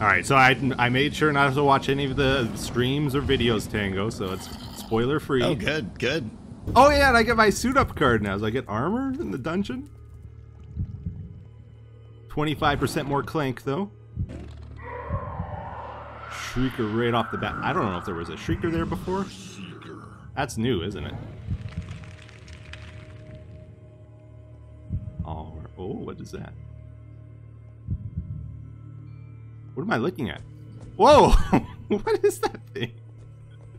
Alright, so I, I made sure not to watch any of the streams or videos, Tango, so it's spoiler free. Oh, good, good. Oh yeah, and I get my suit up card now. So I get armor in the dungeon. 25% more clank, though. Shrieker right off the bat. I don't know if there was a Shrieker there before. That's new, isn't it? Oh, oh, what is that? What am I looking at? Whoa! what is that thing?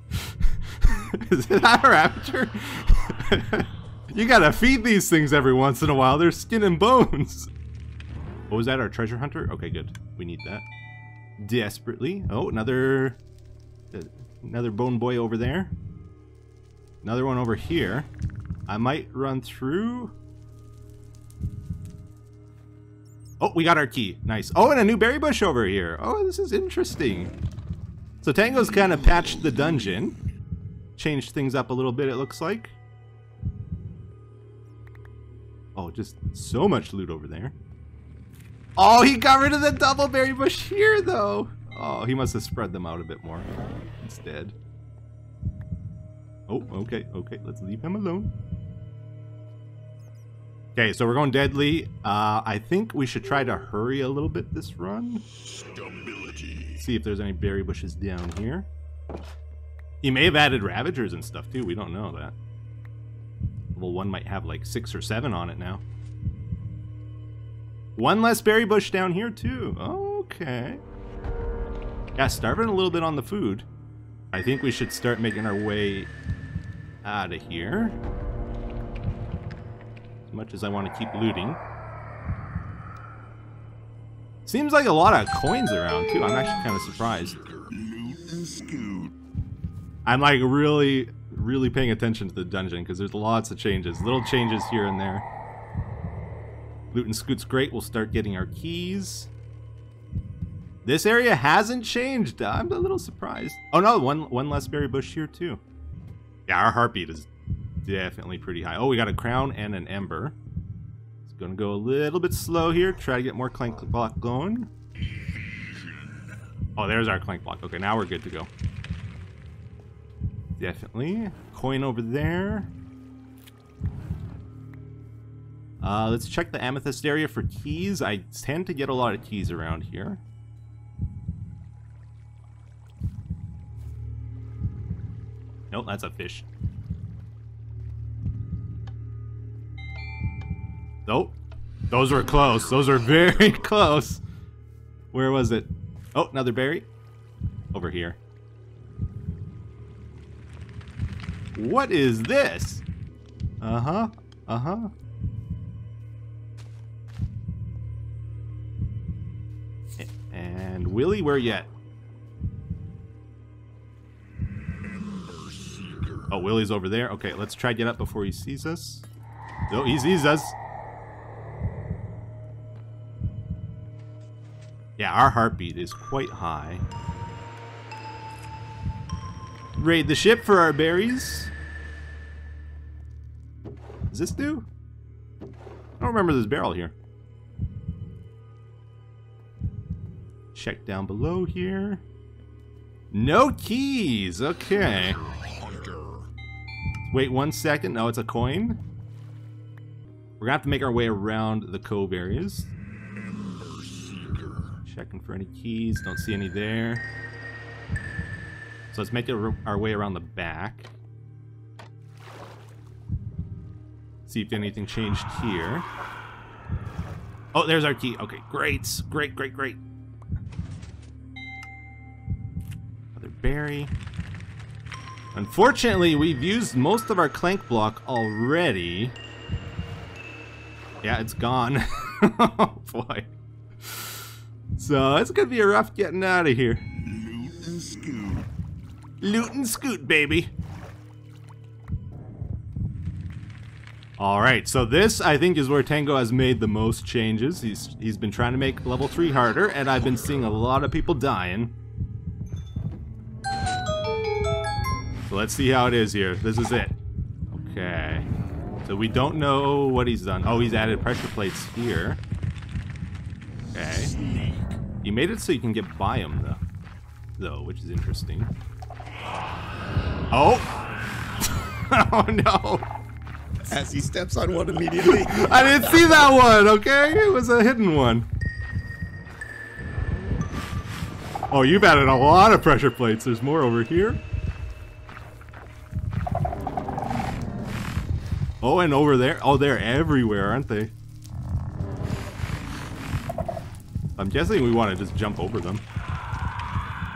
is it our raptor? you gotta feed these things every once in a while. They're skin and bones. What was that? Our treasure hunter? Okay, good. We need that. Desperately. Oh, another... Another bone boy over there. Another one over here. I might run through... Oh, we got our key. Nice. Oh, and a new berry bush over here. Oh, this is interesting. So Tango's kind of patched the dungeon. Changed things up a little bit, it looks like. Oh, just so much loot over there. Oh, he got rid of the double berry bush here, though. Oh, he must have spread them out a bit more instead. Oh, okay, okay. Let's leave him alone. Okay, so we're going deadly. Uh, I think we should try to hurry a little bit this run. Stability. See if there's any berry bushes down here. He may have added Ravagers and stuff too. We don't know that. Level 1 might have like 6 or 7 on it now. One less berry bush down here too. Okay. Yeah, starving a little bit on the food. I think we should start making our way out of here. Much as I want to keep looting. Seems like a lot of coins around too. I'm actually kind of surprised. I'm like really, really paying attention to the dungeon because there's lots of changes. Little changes here and there. Loot and scoot's great. We'll start getting our keys. This area hasn't changed. I'm a little surprised. Oh no, one one less berry bush here too. Yeah, our heartbeat is definitely pretty high. Oh, we got a crown and an ember. It's gonna go a little bit slow here. Try to get more clank block going. Oh, there's our clank block. Okay, now we're good to go. Definitely. Coin over there. Uh, let's check the amethyst area for keys. I tend to get a lot of keys around here. Nope, that's a fish. Nope. Those were close. Those were very close. Where was it? Oh, another berry. Over here. What is this? Uh-huh. Uh-huh. And Willy, where at? Oh, Willy's over there. Okay, let's try to get up before he sees us. No, he sees us. Yeah, our heartbeat is quite high. Raid the ship for our berries. Does this do? I don't remember this barrel here. Check down below here. No keys. Okay. Wait one second. No, it's a coin. We're gonna have to make our way around the cove areas. Checking for any keys. Don't see any there. So let's make our way around the back. See if anything changed here. Oh, there's our key. Okay, great. Great, great, great. Another berry. Unfortunately, we've used most of our clank block already. Yeah, it's gone. oh boy. So it's gonna be a rough getting out of here. Loot and scoot. Loot and scoot, baby. Alright, so this, I think, is where Tango has made the most changes. He's He's been trying to make level 3 harder, and I've been seeing a lot of people dying. So let's see how it is here. This is it. Okay. So we don't know what he's done. Oh, he's added pressure plates here. Okay. You made it so you can get by him, though, though which is interesting. Oh! oh no! As he steps on one immediately. I didn't see that one, okay? It was a hidden one. Oh, you've added a lot of pressure plates. There's more over here. Oh, and over there. Oh, they're everywhere, aren't they? I'm guessing we want to just jump over them.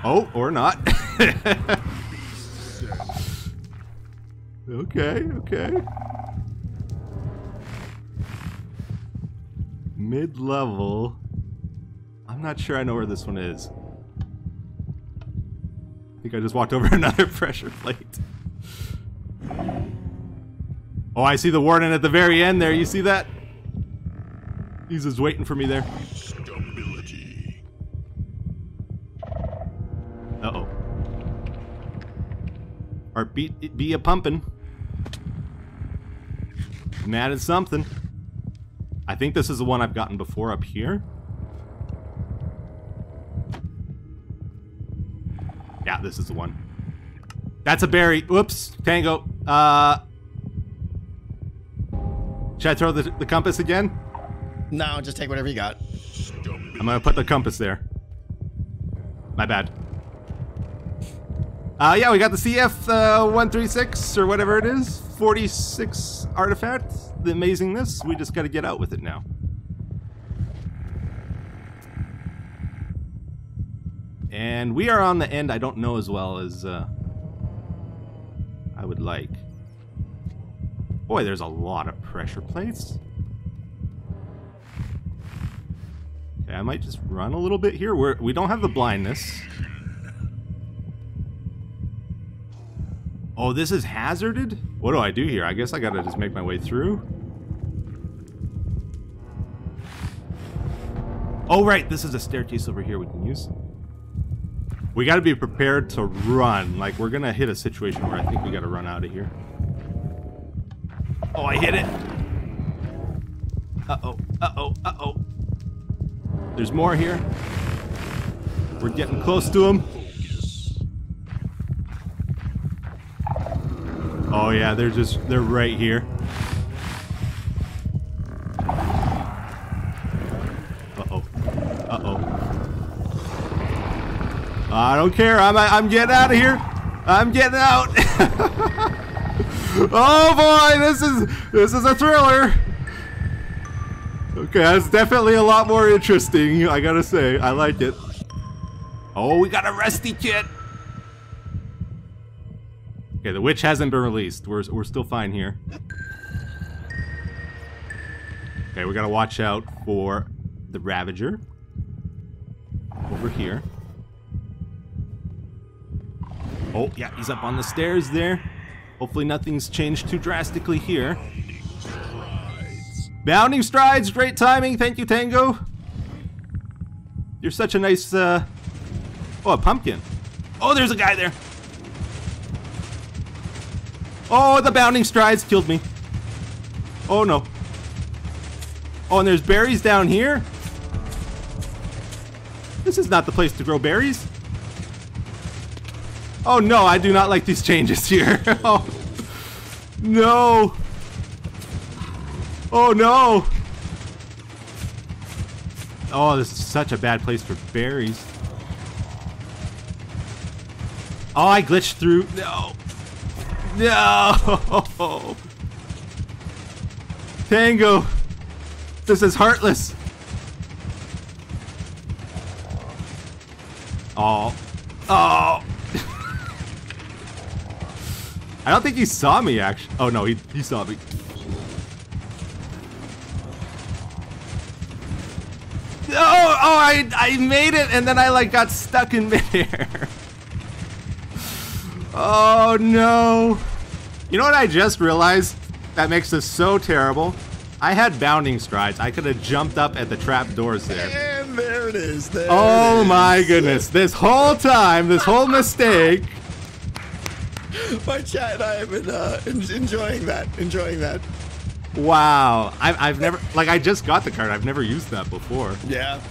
Oh, or not. okay, okay. Mid-level. I'm not sure I know where this one is. I think I just walked over another pressure plate. Oh, I see the warden at the very end there. You see that? He's just waiting for me there. Heartbeat it be a pumping. Mad at something. I think this is the one I've gotten before up here. Yeah, this is the one. That's a berry. Whoops. Tango. Uh... Should I throw the, the compass again? no, just take whatever you got. I'm gonna put the compass there. My bad. Uh, yeah, we got the CF uh, 136 or whatever it is, 46 artifact. The amazingness. We just got to get out with it now. And we are on the end. I don't know as well as uh, I would like. Boy, there's a lot of pressure plates. Okay, I might just run a little bit here. We're, we don't have the blindness. Oh, this is hazarded? What do I do here? I guess I gotta just make my way through. Oh, right, this is a staircase over here we can use. We gotta be prepared to run. Like, we're gonna hit a situation where I think we gotta run out of here. Oh, I hit it! Uh-oh, uh-oh, uh-oh. There's more here. We're getting close to him. Oh yeah, they're just, they're right here. Uh-oh. Uh-oh. I don't care, I'm, I'm getting out of here. I'm getting out. oh boy, this is, this is a thriller. Okay, that's definitely a lot more interesting, I gotta say. I like it. Oh, we got a rusty kit. Okay, the witch hasn't been released. We're, we're still fine here. Okay, we gotta watch out for the Ravager. Over here. Oh, yeah, he's up on the stairs there. Hopefully nothing's changed too drastically here. Bounding strides, great timing. Thank you, Tango. You're such a nice, uh... Oh, a pumpkin. Oh, there's a guy there. Oh, the bounding strides killed me. Oh, no. Oh, and there's berries down here? This is not the place to grow berries. Oh, no, I do not like these changes here. oh, no. Oh no! Oh, this is such a bad place for berries. Oh, I glitched through. No. No! Tango! This is heartless! Oh. Oh! I don't think he saw me, actually. Oh, no, he, he saw me. Oh, oh, I, I made it, and then I like got stuck in midair. oh no. You know what I just realized that makes this so terrible? I had bounding strides. I could have jumped up at the trap doors there. And there it is. There Oh it is. my goodness. This whole time, this whole mistake. My chat and I have been uh, en- enjoying that. Enjoying that. Wow. I, I've never, like, I just got the card. I've never used that before. Yeah.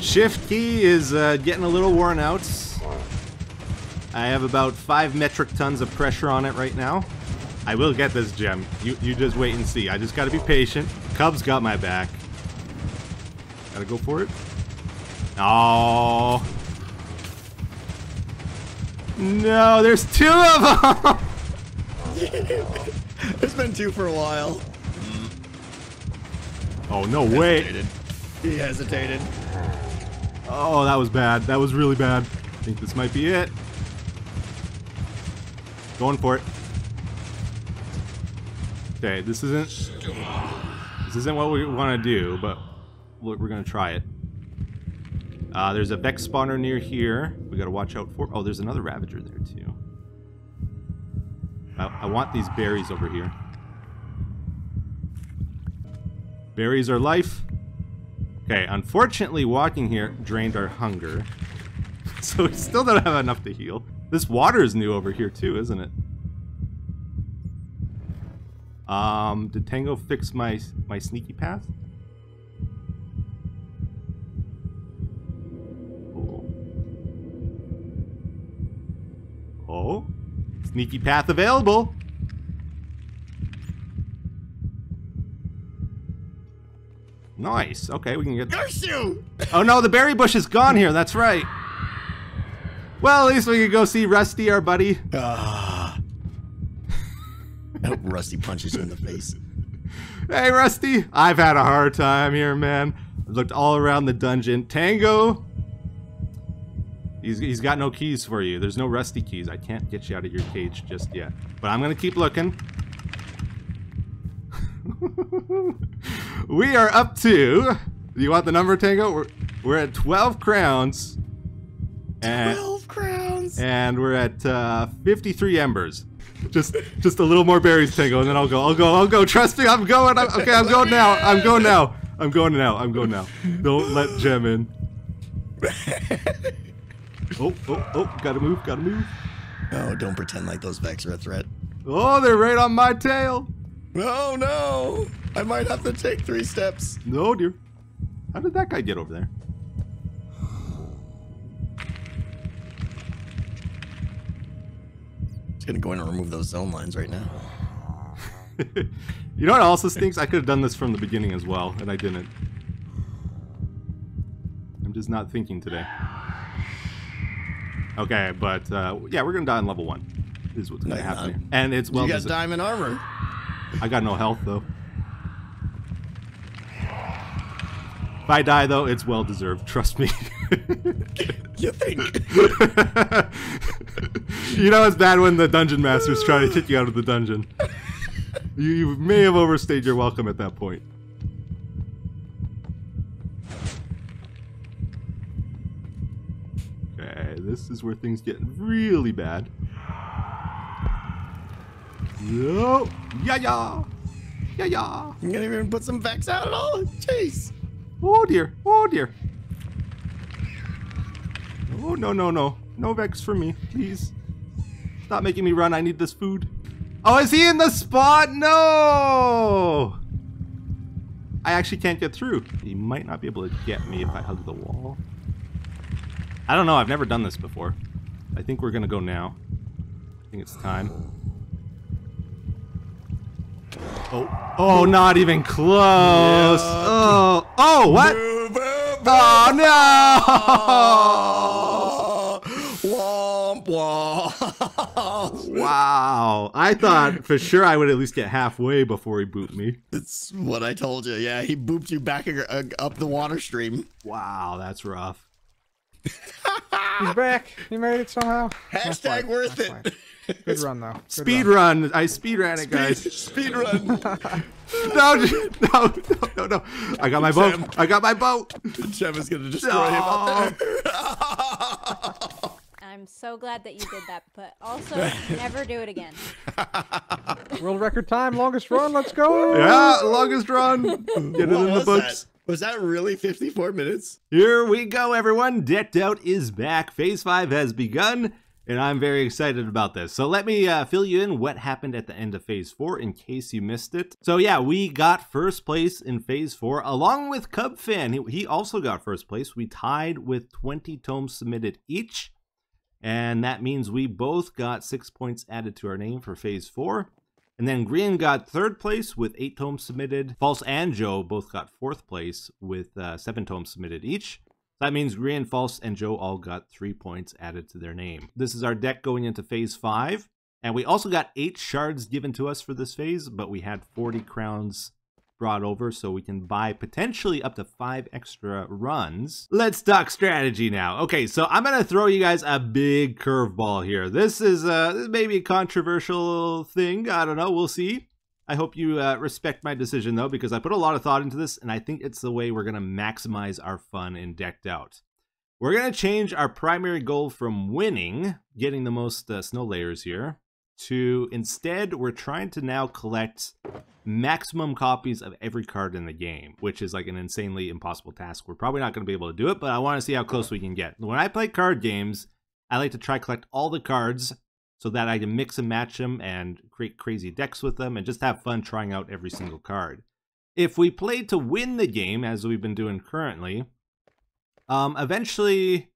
Shift key is uh, getting a little worn out. I have about five metric tons of pressure on it right now. I will get this gem. You you just wait and see. I just gotta be patient. Cubs got my back. Gotta go for it. Oh. No, there's two of them! There's been two for a while. Mm. Oh, no way. Hesitated. He hesitated. Oh, that was bad. That was really bad. I think this might be it. Going for it. Okay, this isn't this isn't what we want to do, but look, we're gonna try it. Uh, there's a Vex spawner near here. We gotta watch out for. Oh, there's another Ravager there too. I, I want these berries over here. Berries are life. Okay, unfortunately, walking here drained our hunger. so we still don't have enough to heal. This water is new over here too, isn't it? Um, did Tango fix my my sneaky path? Oh. Oh. Sneaky path available. Nice. Okay, we can get. Curse you! Oh no, the berry bush is gone here. That's right. Well, at least we could go see Rusty, our buddy. Ah. I hope Rusty punches you in the face. Hey, Rusty. I've had a hard time here, man. I've looked all around the dungeon. Tango. He's, he's got no keys for you. There's no Rusty keys. I can't get you out of your cage just yet. But I'm going to keep looking. we are up to. You want the number, Tango? We're, we're at 12 crowns. And, 12 crowns! and we're at uh, 53 embers. Just, just a little more berries, Tango, and then I'll go. I'll go. I'll go. Trust me, I'm going. I'm, okay, I'm going now. I'm going now. I'm going now. I'm going now. Don't let Gem in. Oh, oh, oh! Gotta move. Gotta move. Oh, don't pretend like those Vex are a threat. Oh, they're right on my tail. No, no! I might have to take three steps. No, dear. How did that guy get over there? Gonna go in and remove those zone lines right now. you know what also stinks? I could have done this from the beginning as well, and I didn't. I'm just not thinking today. Okay, but uh, yeah, we're gonna die on level one. Is what's gonna No, happen. And it's well. you got diamond armor. I got no health though. If I die though, it's well deserved. Trust me. You think? you know it's bad when the dungeon master's trying to kick you out of the dungeon. You, you may have overstayed your welcome at that point. Okay, this is where things get really bad. Yo, yeah, yeah, yeah, yeah. You gonna even put some Vex out at all? Jeez. Oh dear, oh dear. Oh no, no, no, no vex for me, please. Stop making me run. I need this food. Oh, is he in the spot? No! I actually can't get through. He might not be able to get me if I hug the wall. I don't know. I've never done this before. I think we're gonna go now. I think it's time. Oh, oh, not even close. Oh, oh, what? Oh no! Wow. I thought for sure I would at least get halfway before he booped me. That's what I told you. Yeah, he booped you back ag- ag- up the water stream. Wow, that's rough. He's back. He made it somehow. Hashtag fight, worth nice it. fight. Good run though. Good Speed run. run. I speed ran it, guys. Speed run. No, no, no, no, no. I got my boat. I got my boat. Gem is gonna destroy him out there. I'm so glad that you did that, but also never do it again. World record time, longest run. Let's go. Yeah, longest run. Get it What in the was books. that? Was that really 54 minutes? Here we go, everyone. Decked Out is back. Phase 5 has begun. and I'm very excited about this. So let me uh, fill you in what happened at the end of Phase 4 in case you missed it. So yeah, we got first place in Phase 4 along with Cub Fan. He, he also got first place. We tied with 20 tomes submitted each. And that means we both got six points added to our name for Phase 4. And then Grian got third place with eight tomes submitted. False and Joe both got fourth place with uh, seven tomes submitted each. That means Grian, False, and Joe all got three points added to their name. This is our deck going into phase five. And we also got eight shards given to us for this phase, but we had 40 crowns brought over so we can buy potentially up to five extra runs. Let's talk strategy now. Okay, so I'm gonna throw you guys a big curveball here. This is uh, maybe a controversial thing. I don't know. We'll see. I hope you uh, respect my decision though, because I put a lot of thought into this, and I think it's the way we're gonna maximize our fun in decked out. We're gonna change our primary goal from winning, getting the most uh, snow layers here, to instead we're trying to now collect maximum copies of every card in the game, which is like an insanely impossible task. We're probably not going to be able to do it, but I want to see how close we can get. When I play card games, I like to try collect all the cards so that I can mix and match them and create crazy decks with them and just have fun trying out every single card. If we play to win the game, as we've been doing currently, um, eventually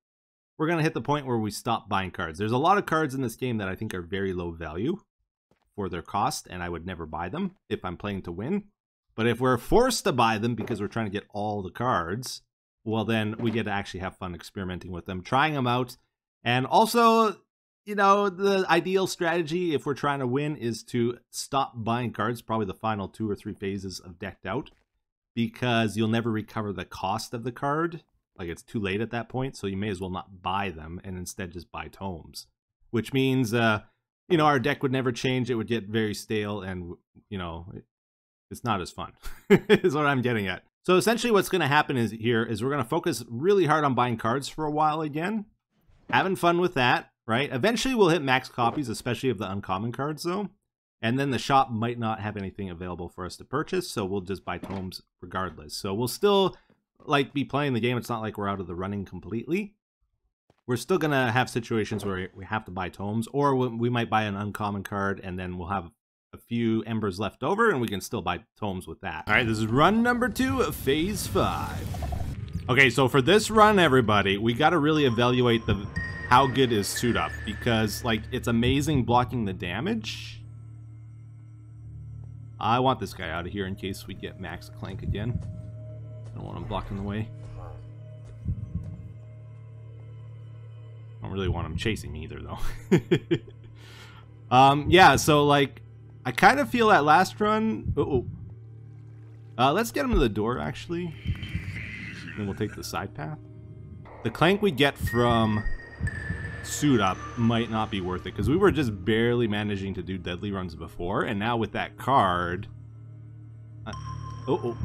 we're going to hit the point where we stop buying cards. There's a lot of cards in this game that I think are very low value for their cost, and I would never buy them if I'm playing to win. But if we're forced to buy them because we're trying to get all the cards, well, then we get to actually have fun experimenting with them, trying them out. And also, you know, the ideal strategy if we're trying to win is to stop buying cards, probably the final two or three phases of decked out, because you'll never recover the cost of the card. Like it's too late at that point, so you may as well not buy them and instead just buy tomes. Which means uh, you know, our deck would never change. It would get very stale and, you know, it's not as fun, is what I'm getting at. So essentially what's going to happen is here is we're going to focus really hard on buying cards for a while again. Having fun with that, right? Eventually we'll hit max copies, especially of the uncommon cards though. And then the shop might not have anything available for us to purchase, so we'll just buy tomes regardless. So we'll still like be playing the game. It's not like we're out of the running completely we're still gonna have situations where we have to buy tomes, or we might buy an uncommon card, and then we'll have a few embers left over, and we can still buy tomes with that. All right, this is run number two of phase five. Okay, so for this run, everybody, we got to really evaluate the how good is suit up because like it's amazing blocking the damage. I want this guy out of here in case we get Max Clank again. I don't want him blocking the way. I don't really want him chasing me either, though. um, yeah, so, like, I kind of feel that last run... Uh oh uh, let's get him to the door, actually. Then we'll take the side path. The clank we get from suit up might not be worth it, because we were just barely managing to do deadly runs before, and now with that card... Uh, oh, oh.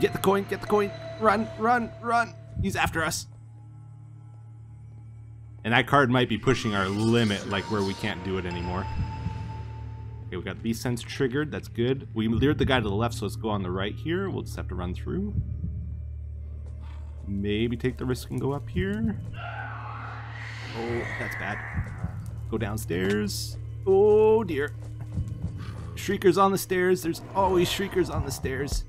Get the coin, get the coin! Run, run, run! He's after us! And that card might be pushing our limit, like where we can't do it anymore. Okay, we got Beast Sense triggered. That's good. We lured the guy to the left, so let's go on the right here. We'll just have to run through. Maybe take the risk and go up here. Oh, that's bad. Go downstairs. Oh, dear. Shriekers on the stairs. There's always shriekers on the stairs.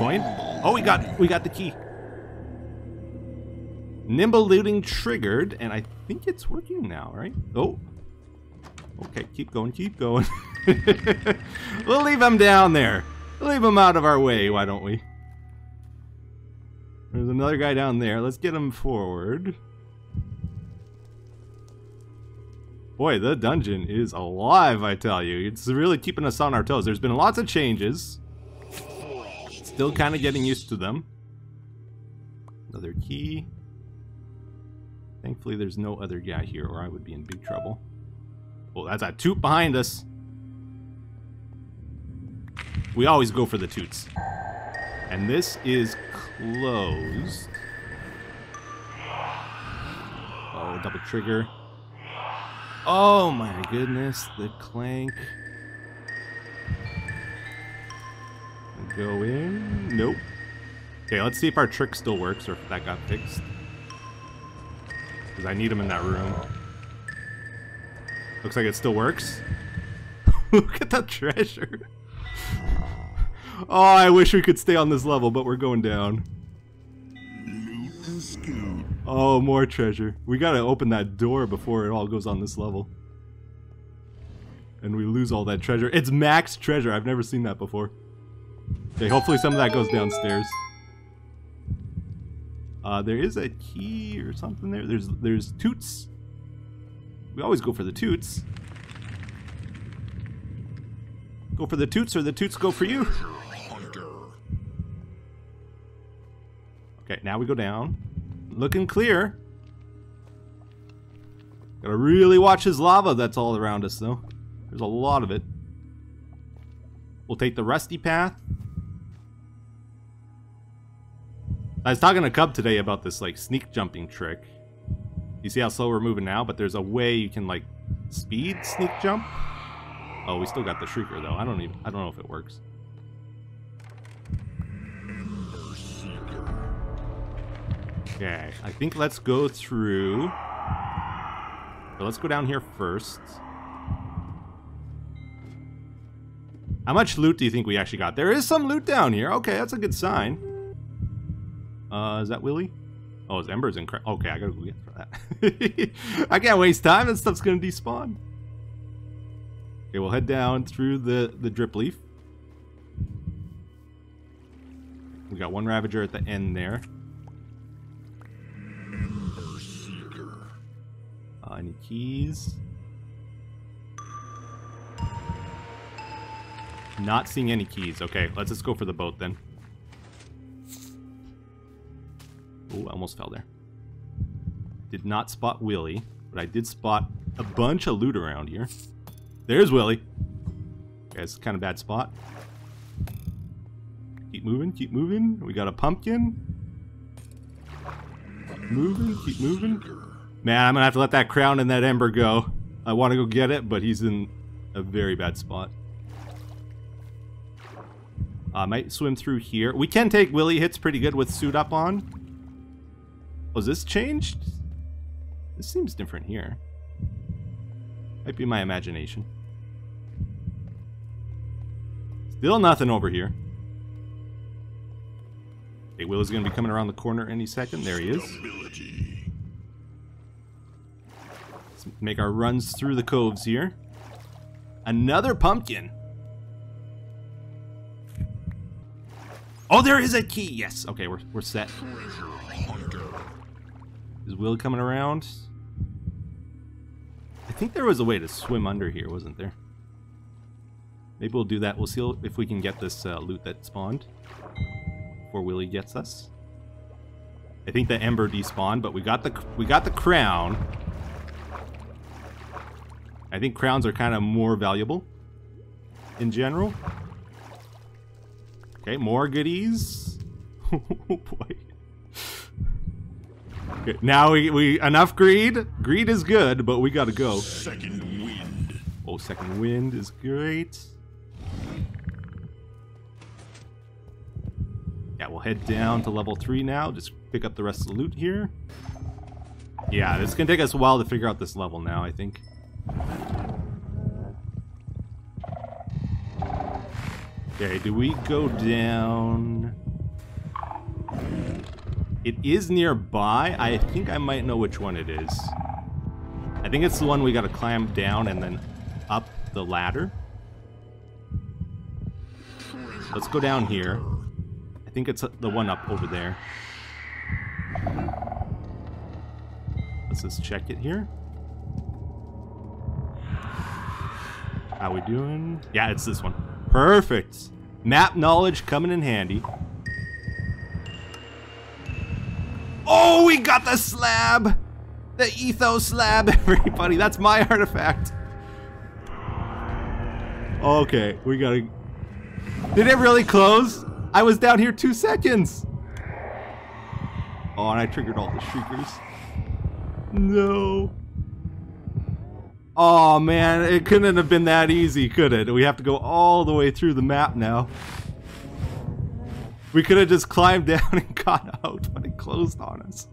Coin? Oh, we got we got the key. Nimble looting triggered, and I think it's working now, right? Oh. Okay, keep going, keep going. we'll leave him down there. Leave him out of our way, why don't we? There's another guy down there. Let's get him forward. Boy, the dungeon is alive, I tell you. It's really keeping us on our toes. There's been lots of changes. Still kind of getting used to them. Another key. Thankfully, there's no other guy here, or I would be in big trouble. Oh, that's a toot behind us. We always go for the toots. And this is closed. Oh, double trigger. Oh my goodness, the clank. Go in. Nope. Okay, let's see if our trick still works or if that got fixed. Because I need him in that room. Looks like it still works. Look at that treasure. Oh, I wish we could stay on this level, but we're going down. Oh, more treasure. We gotta open that door before it all goes on this level. And we lose all that treasure. It's max treasure. I've never seen that before. Okay, hopefully some of that goes downstairs. Uh, there is a key or something there. There's there's toots. We always go for the toots. Go for the toots or the toots go for you. Okay, now we go down. Looking clear. Gotta really watch his lava that's all around us, though. There's a lot of it. We'll take the rusty path. I was talking to Cub today about this, like, sneak jumping trick. You see how slow we're moving now? But there's a way you can, like, speed sneak jump. Oh, we still got the Shrieker, though. I don't even... I don't know if it works. Okay, I think let's go through. Let's go down here first. How much loot do you think we actually got? There is some loot down here. Okay, that's a good sign. Uh, is that Willy? Oh, his Ember's in. Okay, I gotta go get for that. I can't waste time. That stuff's gonna despawn. Okay, we'll head down through the the drip leaf. We got one Ravager at the end there. Uh, any keys? Not seeing any keys. Okay, let's just go for the boat then. Oh, I almost fell there. Did not spot Willy, but I did spot a bunch of loot around here. There's Willy. Okay, it's kind of bad spot. Keep moving, keep moving. We got a pumpkin. Keep moving, keep moving. Man, I'm gonna have to let that crown and that ember go. I want to go get it, but he's in a very bad spot. I might swim through here. We can take Willy hits pretty good with suit up on. Was this changed? This seems different here. Might be my imagination. Still nothing over here. Okay, Will's gonna be coming around the corner any second. There he is. Let's make our runs through the coves here. Another pumpkin. Oh, there is a key. Yes. Okay, we're, we're set. Is Will coming around? I think there was a way to swim under here, wasn't there? Maybe we'll do that. We'll see if we can get this uh, loot that spawned before Willy gets us. I think the Ember despawned, but we got the we got the crown. I think crowns are kind of more valuable in general. Okay, more goodies. oh boy. Okay, now we, we enough greed. Greed is good, but we gotta go. Second wind. Oh, second wind is great. Yeah, we'll head down to level three now. Just pick up the rest of the loot here. Yeah, it's gonna take us a while to figure out this level now, I think. Okay, do we go down? It is nearby. I think I might know which one it is. I think it's the one we gotta climb down and then up the ladder. Let's go down here. I think it's the one up over there. Let's just check it here. How we doing? Yeah, it's this one. Perfect. Map knowledge coming in handy. Oh, we got the slab! The ethos slab, everybody. That's my artifact. Okay, we gotta... Did it really close? I was down here two seconds. Oh, and I triggered all the shriekers. No. Oh man, it couldn't have been that easy, could it? We have to go all the way through the map now. We could have just climbed down and got out, but it closed on us.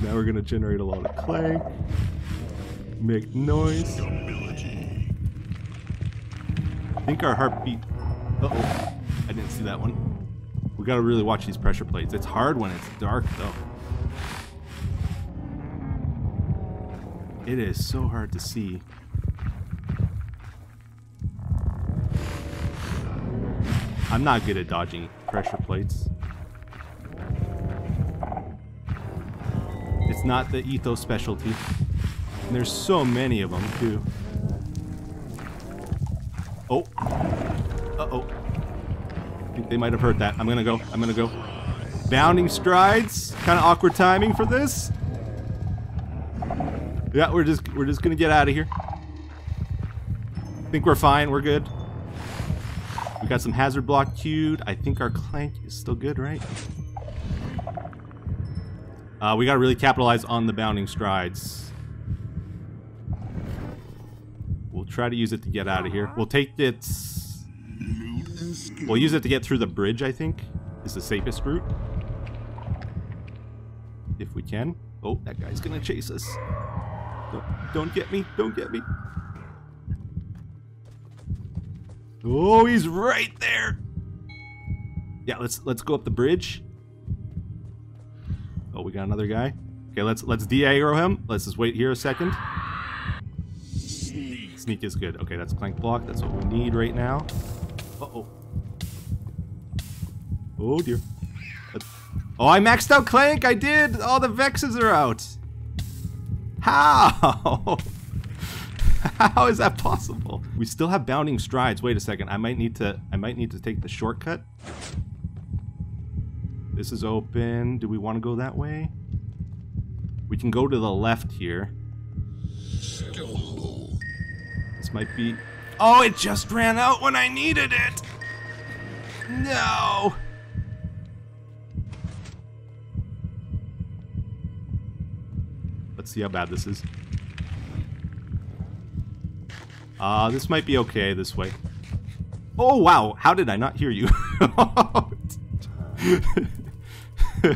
Now we're gonna generate a lot of clay, Make noise. I think our heartbeat. Uh oh. I didn't see that one. We gotta really watch these pressure plates. It's hard when it's dark though. It is so hard to see. I'm not good at dodging pressure plates. It's not the ethos specialty. And there's so many of them too. Oh. Uh-oh. I think they might have heard that. I'm gonna go. I'm gonna go. Bounding strides. Kind of awkward timing for this. Yeah, we're just we're just gonna get out of here. I think we're fine. We're good. We got some hazard block queued. I think our clank is still good, right? Uh, we gotta really capitalize on the bounding strides. We'll try to use it to get out of here. We'll take it. We'll use it to get through the bridge. I think is the safest route. If we can. Oh, that guy's gonna chase us. Don't, get me. Don't get me. Oh, he's right there. Yeah, let's let's go up the bridge. Oh, we got another guy. Okay, let's let's de-aggro him. Let's just wait here a second. Sneak is good. Okay, that's clank block. That's what we need right now. Uh-oh. Oh, dear. Oh, I maxed out clank. I did. All the vexes are out. How? How is that possible? We still have bounding strides. Wait a second. I might need to I might need to take the shortcut. This is open. Do we want to go that way? We can go to the left here. This might be Oh, it just ran out when I needed it. No. See how bad this is. Uh, this might be okay this way. Oh, wow. How did I not hear you?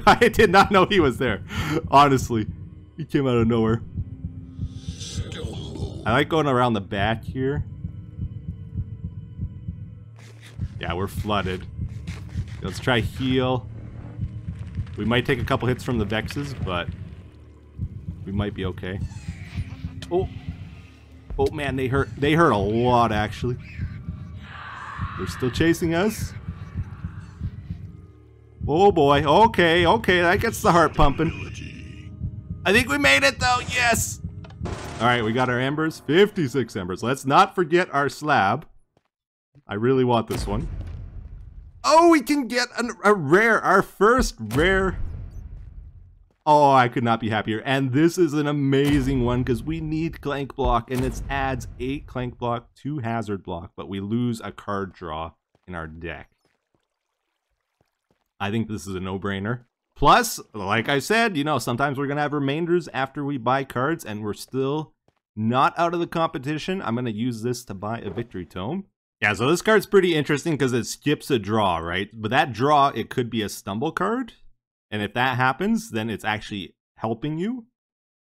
I did not know he was there. Honestly. He came out of nowhere. I like going around the back here. Yeah, we're flooded. Let's try heal. We might take a couple hits from the Vexes, but we might be okay. Oh. Oh man, they hurt they hurt a lot actually. They're still chasing us. Oh boy. Okay, okay, that gets the heart pumping. I think we made it though. Yes. All right, we got our embers. 56 embers. Let's not forget our slab. I really want this one. Oh, we can get an, a rare, our first rare. Oh, I could not be happier. And this is an amazing one because we need clank block and it adds 8 clank block, 2 hazard block, but we lose a card draw in our deck. I think this is a no-brainer. Plus, like I said, you know, sometimes we're going to have remainders after we buy cards and we're still not out of the competition. I'm going to use this to buy a victory tome. Yeah, so this card's pretty interesting because it skips a draw, right? But that draw, it could be a stumble card. And if that happens, then it's actually helping you.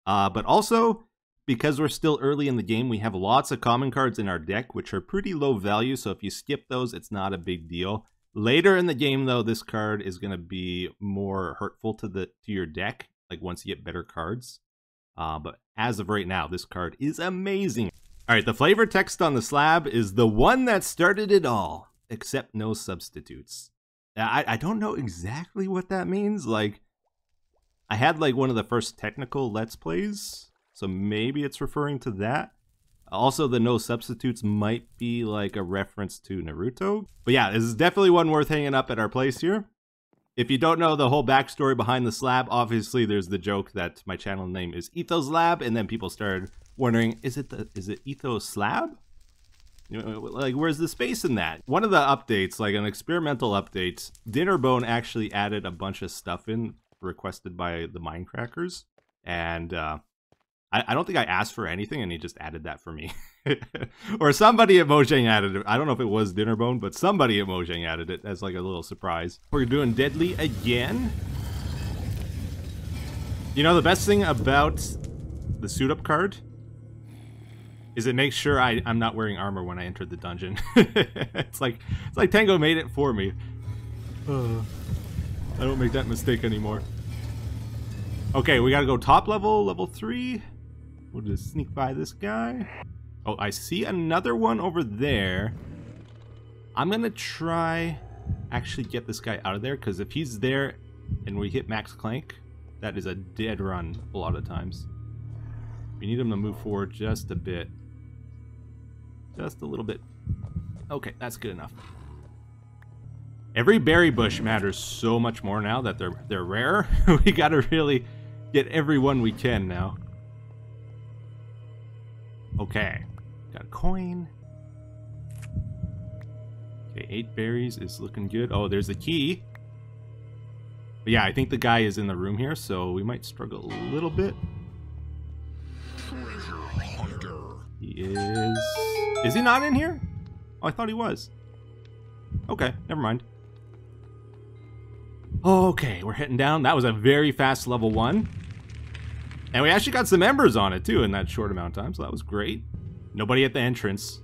Uh, but also, because we're still early in the game, we have lots of common cards in our deck, which are pretty low value. So if you skip those, it's not a big deal. Later in the game, though, this card is going to be more hurtful to the to your deck. Like once you get better cards. Uh, but as of right now, this card is amazing. All right, the flavor text on the slab is the one that started it all, except no substitutes. I, I don't know exactly what that means. Like, I had like one of the first technical Let's Plays, so maybe it's referring to that. Also, the no substitutes might be like a reference to Naruto. But yeah, this is definitely one worth hanging up at our place here. If you don't know the whole backstory behind the slab, obviously there's the joke that my channel name is Ethos Lab, and then people started wondering, is it the is it Ethos Slab? Like where's the space in that? One of the updates, like an experimental update, Dinnerbone actually added a bunch of stuff in requested by the Mindcrackers, and uh, I, I don't think I asked for anything, and he just added that for me. or somebody at Mojang added it. I don't know if it was Dinnerbone, but somebody at Mojang added it as like a little surprise. We're doing Deadly again. You know, the best thing about the suit up card is it makes sure I, I'm not wearing armor when I enter the dungeon. it's like it's like Tango made it for me. Uh, I don't make that mistake anymore. Okay, we gotta go top level, level three. We'll just sneak by this guy. Oh, I see another one over there. I'm gonna try actually get this guy out of there because if he's there and we hit max clank, that is a dead run a lot of times. We need him to move forward just a bit. Just a little bit. Okay, that's good enough. Every berry bush matters so much more now that they're they're rare. we gotta really get every one we can now. Okay. Got a coin. Okay, eight berries is looking good. Oh, there's a key. But yeah, I think the guy is in the room here, so we might struggle a little bit. He is... Is he not in here? Oh, I thought he was. Okay, never mind. Okay, we're heading down. That was a very fast level one. And we actually got some embers on it, too, in that short amount of time, so that was great. Nobody at the entrance.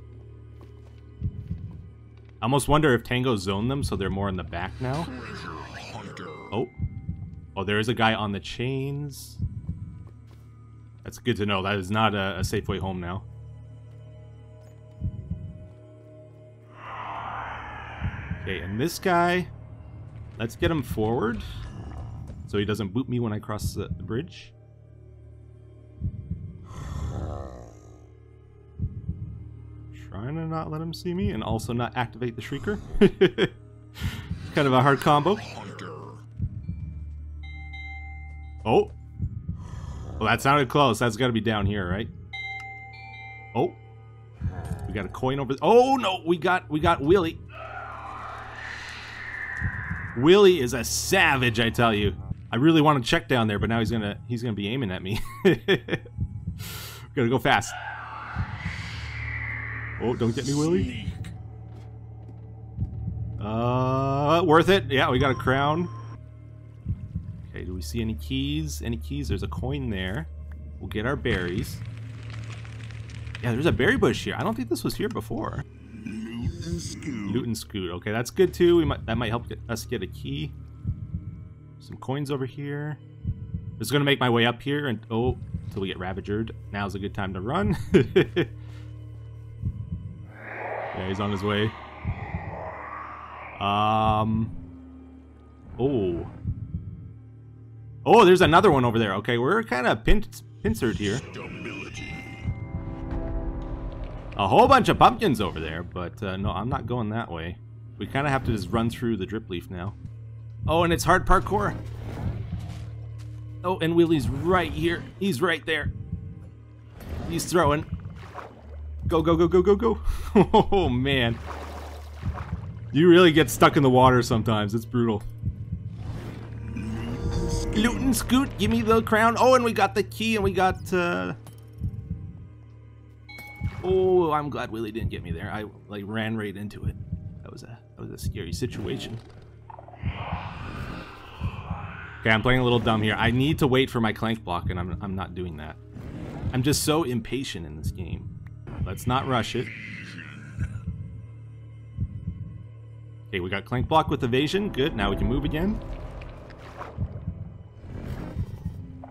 I almost wonder if Tango zoned them, so they're more in the back now. Oh. Oh, there is a guy on the chains. That's good to know. That is not a, a safe way home now. Okay, and this guy, let's get him forward so he doesn't boot me when I cross the, the bridge. Trying to not let him see me and also not activate the Shrieker. kind of a hard combo. Oh. Well, that sounded close. That's got to be down here, right? Oh. We got a coin over. Oh no, we got we got Willie. Willie is a savage, I tell you. I really want to check down there, but now he's gonna he's gonna be aiming at me. Gotta go fast. Oh, don't get me, Willie. Uh, worth it. Yeah, we got a crown. Okay, do we see any keys? Any keys? There's a coin there. We'll get our berries. Yeah, there's a berry bush here. I don't think this was here before. Loot and scoot. Loot and scoot. Okay, that's good too. We might that might help get, us get a key. Some coins over here. Just gonna make my way up here and oh, until we get ravagered. Now's a good time to run. yeah, he's on his way. Um. Oh. Oh, there's another one over there. Okay, we're kind of pin pincered here. Stability. A whole bunch of pumpkins over there, but uh, no, I'm not going that way. We kind of have to just run through the drip leaf now. Oh, and it's hard parkour. Oh, and Willie's right here. He's right there. He's throwing. Go, go, go, go, go, go. Oh, man. You really get stuck in the water sometimes. It's brutal. Loot and scoot, give me the crown. Oh, and we got the key, and we got, uh... Oh, I'm glad Willie didn't get me there. I, like, ran right into it. That was a, that was a scary situation. Okay, I'm playing a little dumb here. I need to wait for my clank block, and I'm, I'm not doing that. I'm just so impatient in this game. Let's not rush it. Okay, we got clank block with evasion. Good, now we can move again.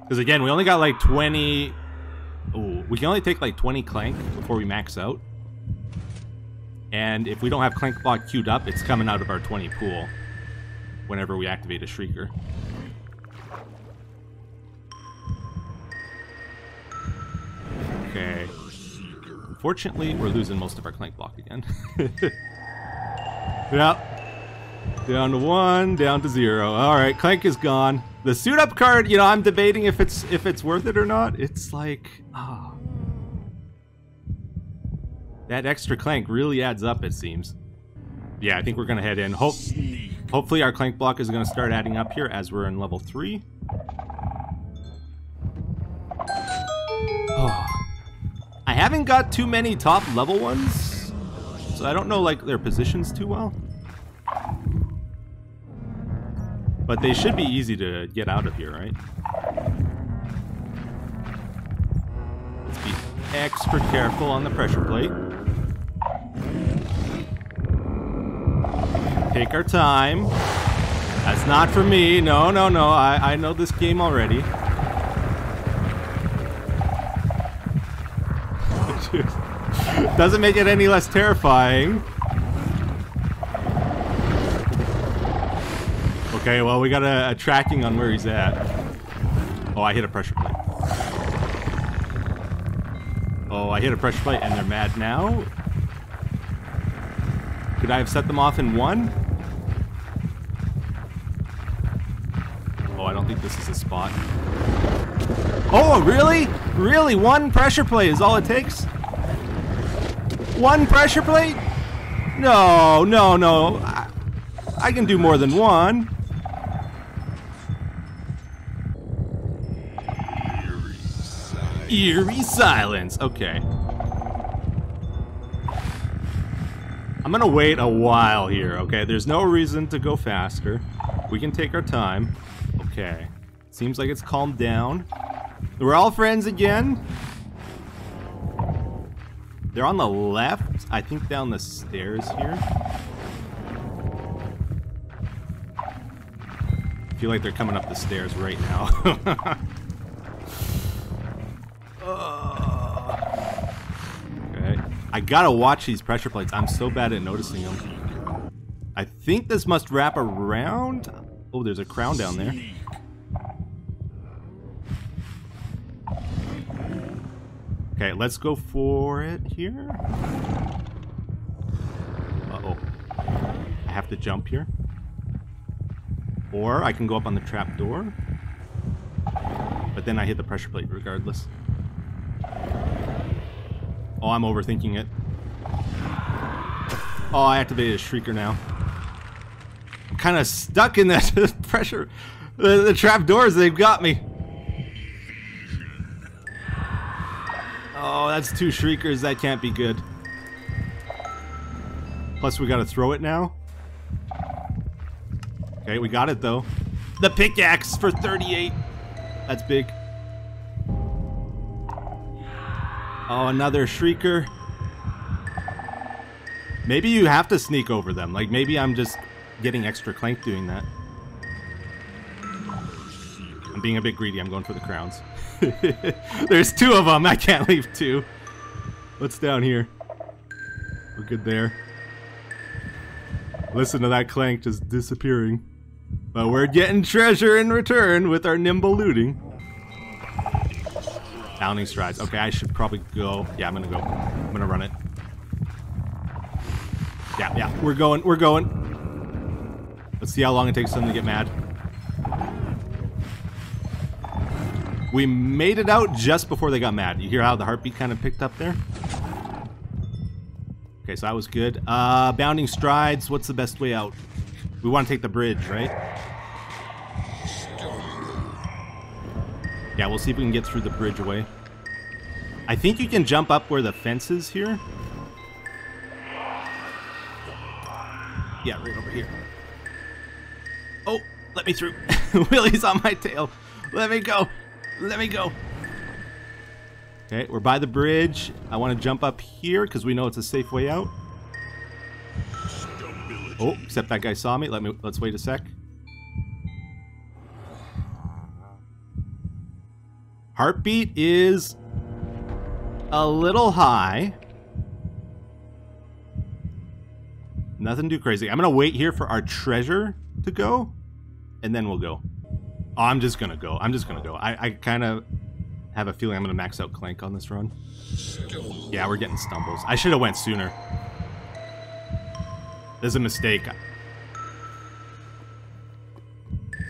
Because again, we only got like 20... Oh, we can only take like 20 clank before we max out. And if we don't have clank block queued up, it's coming out of our 20 pool whenever we activate a shrieker. Okay. Unfortunately, we're losing most of our clank block again. yep. Down to one, down to zero. All right, clank is gone. The suit up card, you know, I'm debating if it's if it's worth it or not. It's like, ah, that extra clank really adds up. It seems. Yeah, I think we're gonna head in. Hope, hopefully, our clank block is gonna start adding up here as we're in level three. Oh. I haven't got too many top level ones, so I don't know like their positions too well. But they should be easy to get out of here, right? Let's be extra careful on the pressure plate. Take our time. That's not for me. No, no, no. I, I know this game already. Doesn't make it any less terrifying. Okay, well, we got a, a tracking on where he's at. Oh, I hit a pressure plate. Oh, I hit a pressure plate and they're mad now. Could I have set them off in one? Oh, I don't think this is a spot. Oh, really? Really? One pressure plate is all it takes? One pressure plate? No, no, no. I, I can do more than one. Eerie silence. Okay. I'm gonna wait a while here, okay? There's no reason to go faster. We can take our time. Okay. Seems like it's calmed down. We're all friends again. They're on the left. I think down the stairs here. I feel like they're coming up the stairs right now. Okay. I gotta watch these pressure plates. I'm so bad at noticing them. I think this must wrap around. Oh, there's a crown down there. Okay, let's go for it here. Uh-oh. I have to jump here. Or I can go up on the trap door. But then I hit the pressure plate regardless. Oh, I'm overthinking it. Oh, I activated a shrieker now. I'm kind of stuck in that pressure. The, the trap doors, they've got me. Oh, that's two shriekers. That can't be good. Plus, we gotta throw it now. Okay, we got it though. The pickaxe for 38. That's big. Oh, another shrieker. Maybe you have to sneak over them. Like, maybe I'm just getting extra clank doing that. I'm being a bit greedy. I'm going for the crowns. There's two of them. I can't leave two. What's down here? We're good there. Listen to that clank just disappearing. But we're getting treasure in return with our nimble looting. Bounding strides. Okay, I should probably go. Yeah, I'm gonna go. I'm gonna run it. Yeah, yeah, we're going. We're going. Let's see how long it takes them to get mad. We made it out just before they got mad. You hear how the heartbeat kind of picked up there? Okay, so that was good. Uh, bounding strides. What's the best way out? We want to take the bridge, right? Yeah, we'll see if we can get through the bridge away. I think you can jump up where the fence is here. Yeah, right over here. Oh, let me through. Willie's on my tail. Let me go. Let me go. Okay, we're by the bridge. I want to jump up here because we know it's a safe way out. Oh, except that guy saw me. Let me. Let's wait a sec. Heartbeat is a little high. Nothing too crazy. I'm gonna wait here for our treasure to go, and then we'll go. Oh, I'm just gonna go. I'm just gonna go. I, I kind of have a feeling I'm gonna max out Clank on this run. Yeah, we're getting stumbles. I should have went sooner. There's a mistake.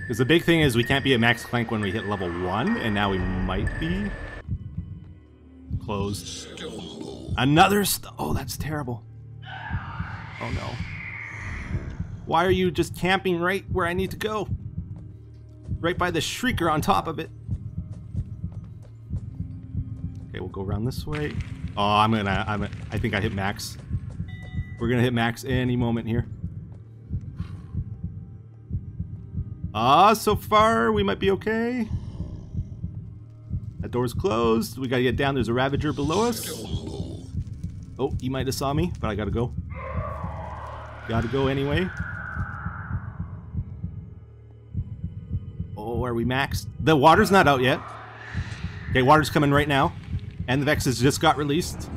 Because the big thing is we can't be at max Clank when we hit level 1, and now we might be. Closed. Another Oh, that's terrible. Oh no. Why are you just camping right where I need to go? Right by the shrieker on top of it. Okay, we'll go around this way. Oh, I'm gonna, I'm, I think I hit max. We're gonna hit max any moment here. Ah, so far we might be okay. That door's closed. We gotta get down. There's a Ravager below us. Oh, he might have saw me, but I gotta go. Gotta go anyway. Oh, are we maxed? The water's not out yet. Okay, water's coming right now. And the Vex has just got released.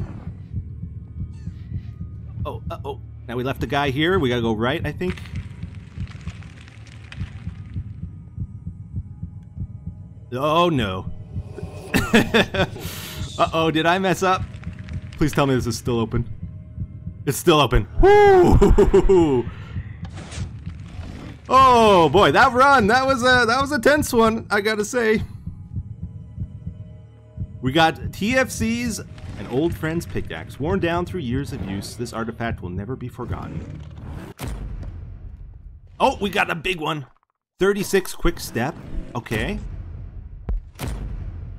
Oh, uh-oh. Now we left a guy here. We gotta go right, I think. Oh, no. uh-oh, did I mess up? Please tell me this is still open. It's still open. Woo! Oh boy, that run, that was a that was a tense one, I gotta say. We got TFC's an old friend's pickaxe. Worn down through years of use, this artifact will never be forgotten. Oh, we got a big one. 36 quick step. Okay.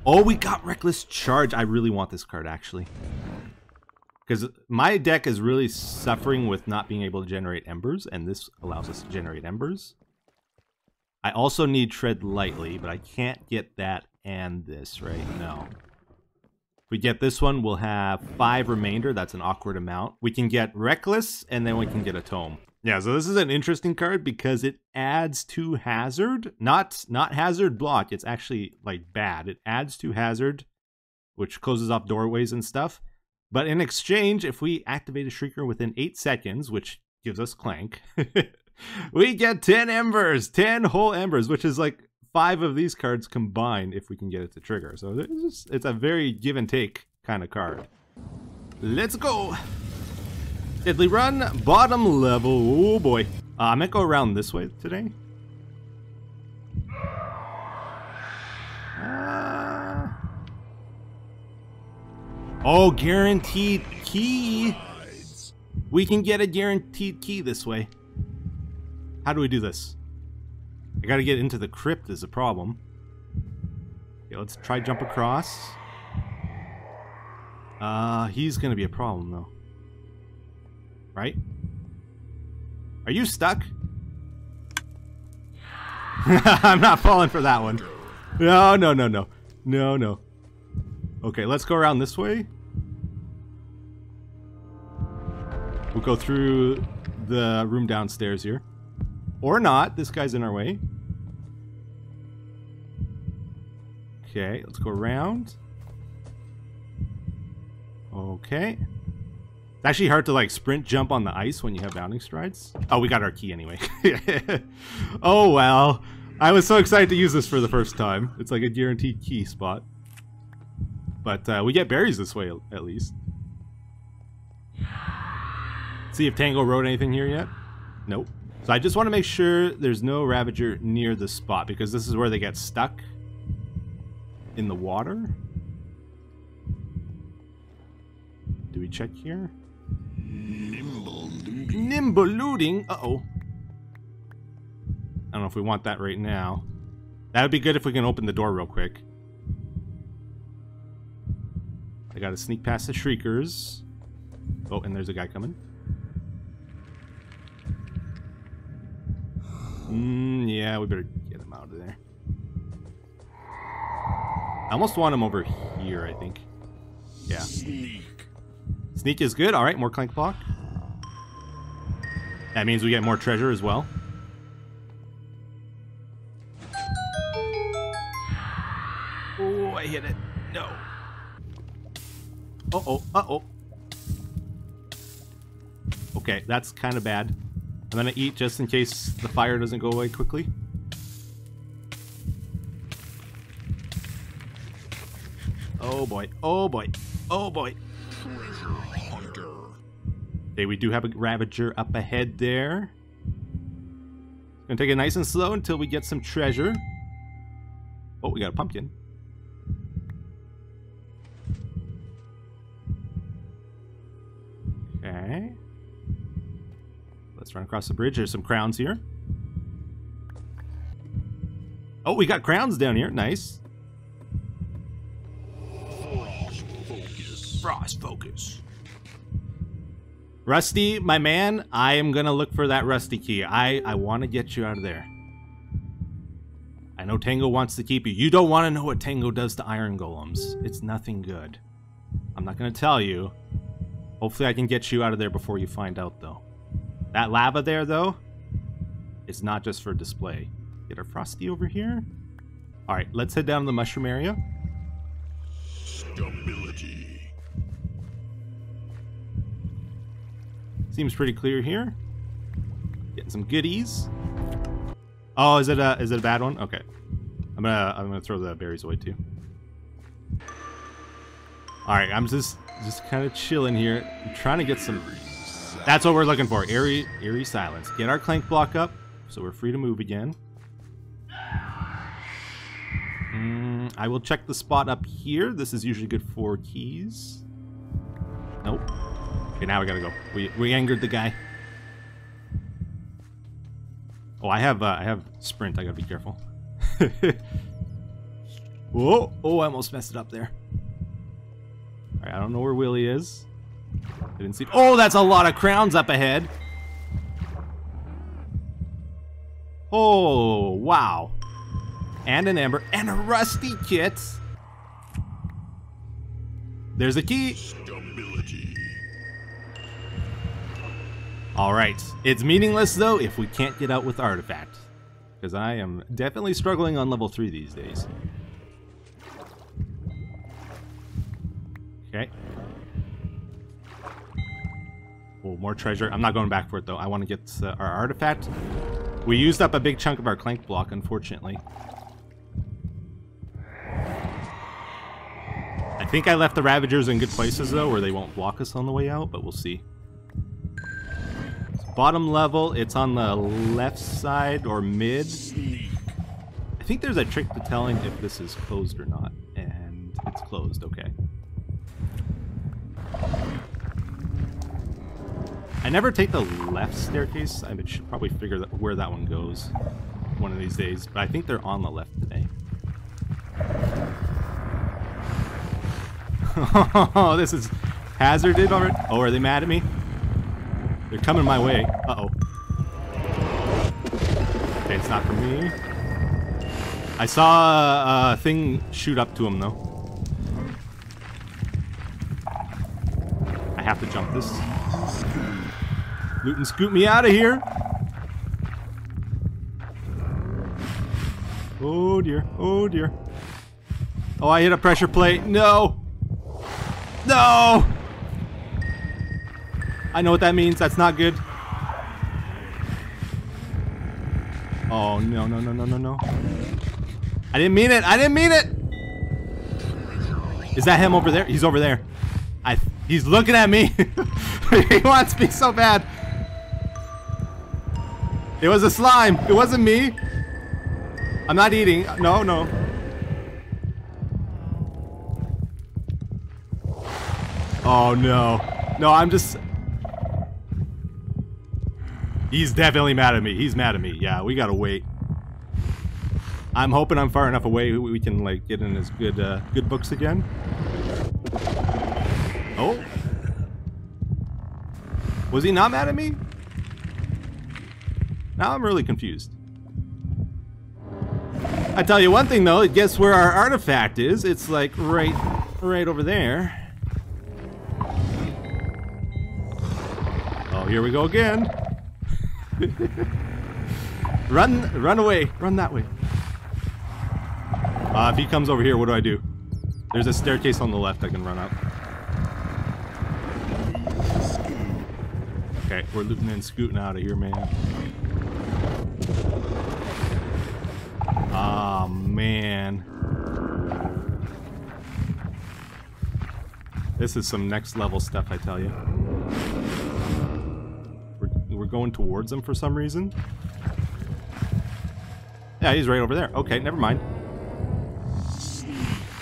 Oh, we got reckless charge. I really want this card actually. Because my deck is really suffering with not being able to generate embers, and this allows us to generate embers. I also need tread lightly, but I can't get that and this right now. If we get this one, we'll have five remainder. That's an awkward amount. We can get reckless, and then we can get a tome. Yeah, so this is an interesting card because it adds to hazard, not not hazard block. It's actually like bad. It adds to hazard, which closes off doorways and stuff. But in exchange, if we activate a Shrieker within 8 seconds, which gives us Clank, we get 10 Embers, 10 whole Embers, which is like 5 of these cards combined if we can get it to trigger. So it's, it's a very give and take kind of card. Let's go! Diddly Run, bottom level, oh boy. Uh, I might go around this way today. Uh, Oh, guaranteed key. We can get a guaranteed key this way. How do we do this? I gotta get into the crypt is a problem. Okay, let's try jump across. Uh, he's gonna be a problem though. Right? Are you stuck? I'm not falling for that one. No, no, no, no. No, no. Okay, let's go around this way. We'll go through the room downstairs here. Or not. This guy's in our way. Okay, let's go around. Okay. It's actually hard to like sprint jump on the ice when you have bounding strides. Oh, we got our key anyway. oh well. I was so excited to use this for the first time. It's like a guaranteed key spot. But uh, we get berries this way, at least. See if Tango wrote anything here yet? Nope. So I just want to make sure there's no Ravager near the spot, because this is where they get stuck in the water. Do we check here? Nimble looting. Uh-oh. I don't know if we want that right now. That would be good if we can open the door real quick. I gotta sneak past the Shriekers. Oh, and there's a guy coming. Mm, yeah, we better get him out of there. I almost want him over here, I think. Yeah. Sneak. Sneak is good. Alright, more clank block. That means we get more treasure as well. Oh, I hit it. No. Uh-oh, uh-oh. Okay, that's kind of bad. I'm gonna eat just in case the fire doesn't go away quickly. Oh boy, oh boy, oh boy. Okay, we do have a Ravager up ahead there. Gonna take it nice and slow until we get some treasure. Oh, we got a pumpkin. Okay. Let's run across the bridge. There's some crowns here. Oh, we got crowns down here. Nice. Frost focus. Rusty, my man, I am gonna look for that rusty key. I I want to get you out of there. I know Tango wants to keep you. You don't want to know what Tango does to iron golems. It's nothing good. I'm not going to tell you. Hopefully I can get you out of there before you find out, though. That lava there, though, it's not just for display. Get our Frosty over here. All right, let's head down to the mushroom area. Stability. Seems pretty clear here. Getting some goodies. Oh, is it a is it a bad one? Okay. I'm gonna I'm gonna throw the berries away too. Alright, I'm just just kind of chilling here. I'm trying to get some That's what we're looking for. Eerie eerie silence. Get our clank block up so we're free to move again. Mm, I will check the spot up here. This is usually good for keys. Nope. Okay, now we gotta go. We we angered the guy. Oh, I have uh, I have sprint. I gotta be careful. Whoa! Oh, I almost messed it up there. All right, I don't know where Willie is. I didn't see. Oh, that's a lot of crowns up ahead. Oh, wow. And an ember and a rusty kit. There's a key. Stability. All right. It's meaningless, though, if we can't get out with Artifact. Because I am definitely struggling on level 3 these days. Okay. Oh, more treasure. I'm not going back for it, though. I want to get uh, our Artifact. We used up a big chunk of our Clank block, unfortunately. I think I left the Ravagers in good places, though, where they won't block us on the way out, but we'll see. Bottom level, it's on the left side or mid. I think there's a trick to telling if this is closed or not. And it's closed, okay. I never take the left staircase. I should probably figure that, where that one goes one of these days. But I think they're on the left today. Oh, this is hazarded already. Oh, are they mad at me? They're coming my way. Uh-oh. Okay, it's not for me. I saw a, thing shoot up to him, though. I have to jump this. Loot and scoot me out of here. Oh, dear. Oh, dear. Oh, I hit a pressure plate. No! No! I know what that means. That's not good. Oh, no, no, no, no, no, no. I didn't mean it. I didn't mean it. Is that him over there? He's over there. I. He's looking at me. he wants me so bad. It was a slime. It wasn't me. I'm not eating. No, no. Oh no. No, I'm just He's definitely mad at me. He's mad at me. Yeah, we gotta wait. I'm hoping I'm far enough away we can like get in his good uh, good books again. Oh. Was he not mad at me? Now I'm really confused. I tell you one thing though, guess where our artifact is? It's like right right over there. Oh, here we go again. run, run away. Run that way. Uh, if he comes over here, what do I do? There's a staircase on the left I can run up. Okay, we're looting and scooting out of here, man. Ah, oh, man. This is some next level stuff, I tell you going towards him for some reason. Yeah, he's right over there. Okay, never mind.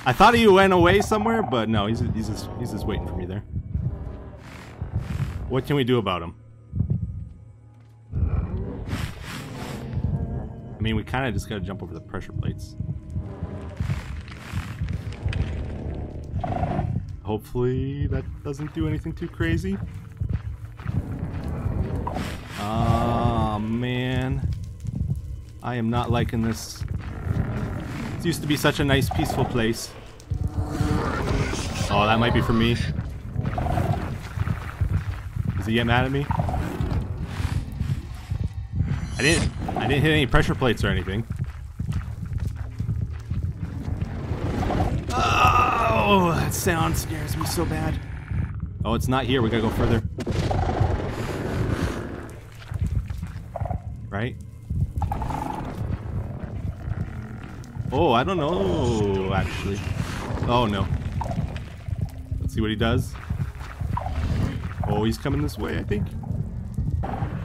I thought he went away somewhere, but no, he's, he's, just, he's just waiting for me there. What can we do about him? I mean, we kind of just gotta jump over the pressure plates. Hopefully that doesn't do anything too crazy. Oh, man. I am not liking this. It used to be such a nice, peaceful place. Oh, that might be for me. Does he get mad at me? I didn't. I didn't hit any pressure plates or anything. Oh, that sound scares me so bad. Oh, it's not here. We gotta go further. Right? Oh, I don't know, actually. Oh, no. Let's see what he does. Oh, he's coming this way, I think.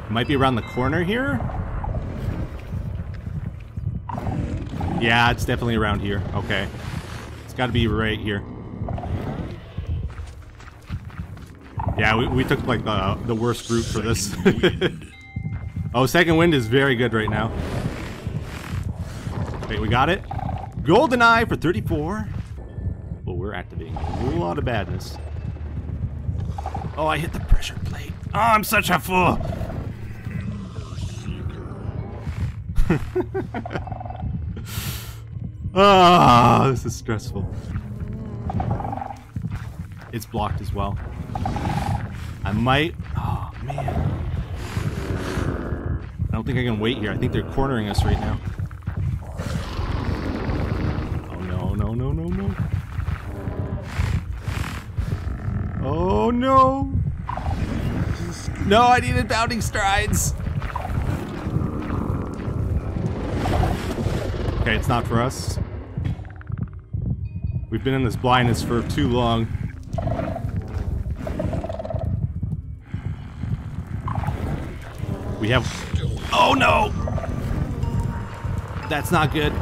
Might be around the corner here. Yeah, it's definitely around here. Okay. It's got to be right here. Yeah, we, we took like the, the worst route for this. oh, second wind is very good right now. Wait, we got it? Golden Eye for 34. Well, we're activating a lot of badness. Oh, I hit the pressure plate. Oh, I'm such a fool. Ah, oh, this is stressful. It's blocked as well. I might... Oh, man. I don't think I can wait here. I think they're cornering us right now. Oh, no, no, no, no, no. Oh, no. No, I needed bounding strides. Okay, it's not for us. We've been in this blindness for too long. We have... Oh no! That's not good.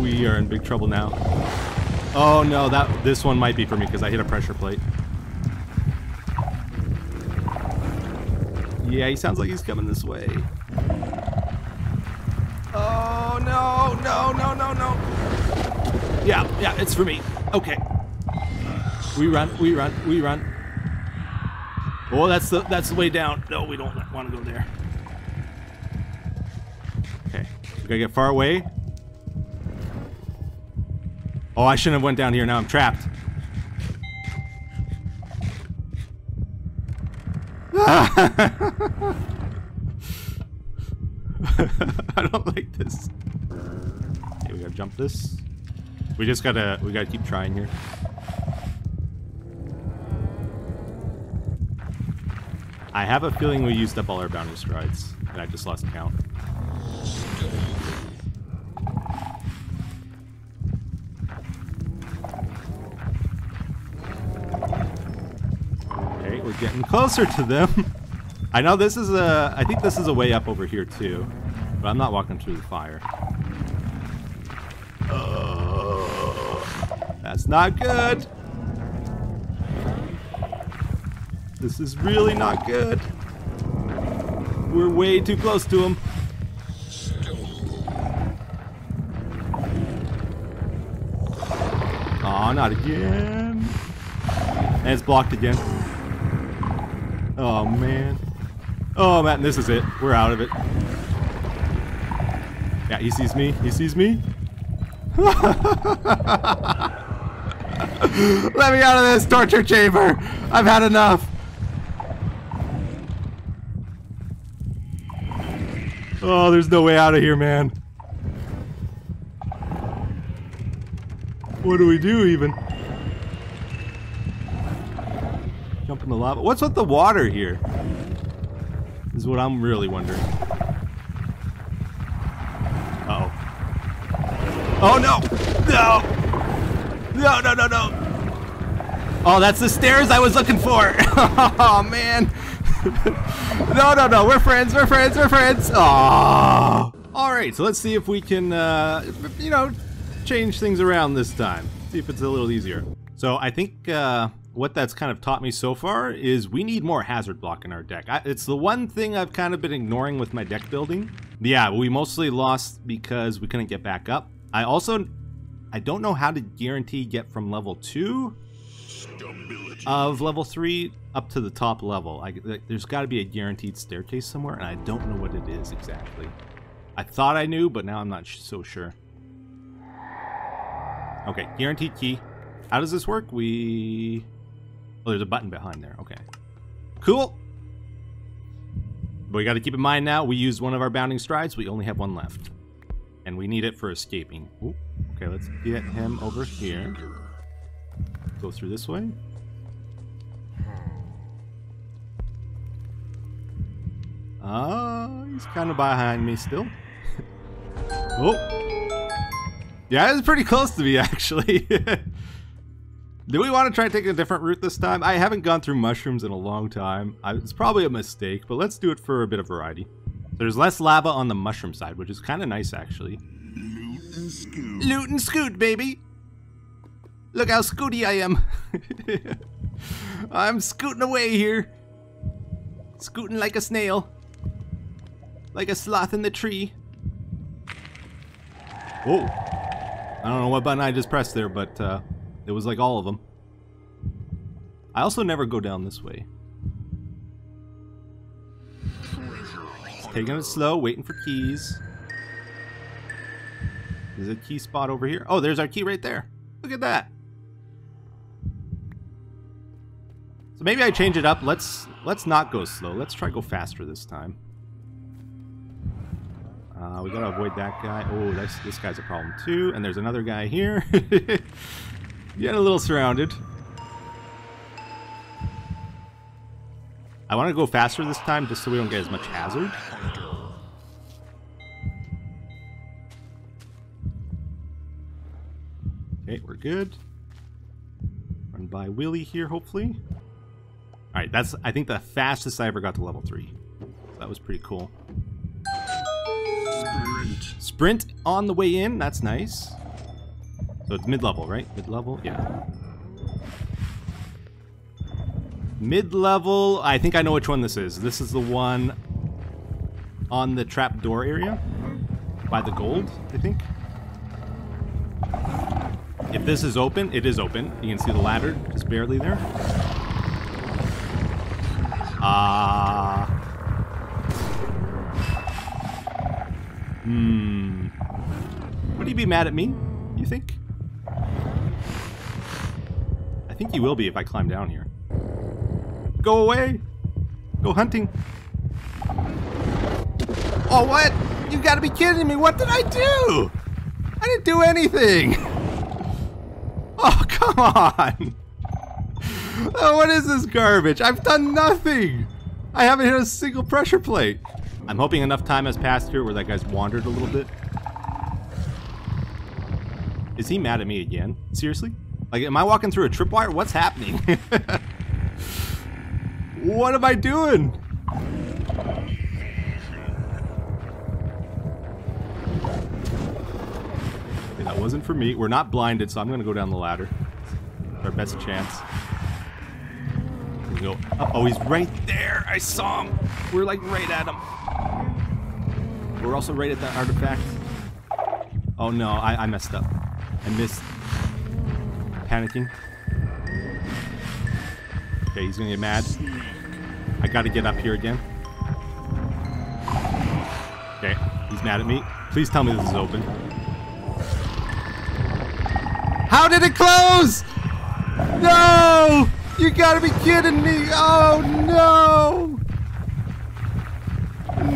We are in big trouble now. Oh no, that this one might be for me because I hit a pressure plate. Yeah, he sounds like he's coming this way. Oh, no, no, no, no, no. Yeah, yeah, it's for me. Okay. We run, we run, we run. Oh, that's the that's the way down. No, we don't want to go there. Okay, we gotta get far away. Oh, I shouldn't have went down here. Now I'm trapped. I don't like this. Okay, we gotta jump this. We just gotta, we gotta keep trying here. Have a feeling we used up all our bounding strides, and I just lost count. Okay, we're getting closer to them. I know this is a, I think this is a way up over here too, but I'm not walking through the fire. Uh, that's not good. This is really not good. We're way too close to him. Aw, oh, not again. And it's blocked again. Oh, man. Oh, man, this is it. We're out of it. Yeah, he sees me. He sees me. Let me out of this torture chamber. I've had enough. Oh, there's no way out of here, man. What do we do, even? Jump in the lava. What's with the water here? Is what I'm really wondering. Uh oh. Oh no! No! No, no, no, no! Oh, that's the stairs I was looking for! oh, man! no, no, no, we're friends, we're friends, we're friends! Oh! Alright, so let's see if we can, uh, you know, change things around this time. See if it's a little easier. So I think, uh, what that's kind of taught me so far is we need more hazard block in our deck. I, it's the one thing I've kind of been ignoring with my deck building. Yeah, we mostly lost because we couldn't get back up. I also, I don't know how to guarantee get from level 2 Stability. Of level three up to the top level. I, there's got to be a guaranteed staircase somewhere, and I don't know what it is exactly. I thought I knew, but now I'm not so sure. Okay, guaranteed key. How does this work? We. Oh, there's a button behind there. Okay. Cool. But we got to keep in mind now, we used one of our bounding strides. We only have one left. And we need it for escaping. Ooh, okay, let's get him over here. Go through this way. Ah, he's kind of behind me still. oh. Yeah, it's pretty close to me, actually. Do we want to try taking a different route this time? I haven't gone through mushrooms in a long time. I, it's probably a mistake, but let's do it for a bit of variety. There's less lava on the mushroom side, which is kind of nice, actually. And scoot. Loot and scoot, baby! Look how scooty I am. I'm scooting away here. Scooting like a snail. Like a sloth in the tree. Oh. I don't know what button I just pressed there, but uh, it was like all of them. I also never go down this way. Taking it slow, waiting for keys. There's a key spot over here. Oh, there's our key right there. Look at that. So maybe I change it up. Let's let's not go slow. Let's try go faster this time. Uh, we gotta avoid that guy. Oh, this this guy's a problem too. And there's another guy here. Getting a little surrounded. I want to go faster this time, just so we don't get as much hazard. Okay, we're good. Run by Willy here, hopefully. Alright, that's, I think, the fastest I ever got to level 3. So that was pretty cool. Sprint. Sprint on the way in, that's nice. So it's mid-level, right? Mid-level? Yeah. Mid-level, I think I know which one this is. This is the one on the trap door area. By the gold, I think. If this is open, it is open. You can see the ladder just barely there. Ah. Hmm. Would he be mad at me? You think? I think he will be if I climb down here. Go away! Go hunting! Oh, what? You gotta be kidding me! What did I do? I didn't do anything! Oh, come on! Oh, what is this garbage? I've done nothing! I haven't hit a single pressure plate. I'm hoping enough time has passed here where that guy's wandered a little bit. Is he mad at me again? Seriously? Like, am I walking through a tripwire? What's happening? what am I doing? Okay, that wasn't for me. We're not blinded, so I'm gonna go down the ladder. It's our best chance. We go. Oh, he's right there. I saw him. We're like right at him. We're also right at that artifact. Oh no, I, I messed up. I missed. Panicking. Okay, he's gonna get mad. I gotta get up here again. Okay, he's mad at me. Please tell me this is open. How did it close? No! You gotta be kidding me! Oh no!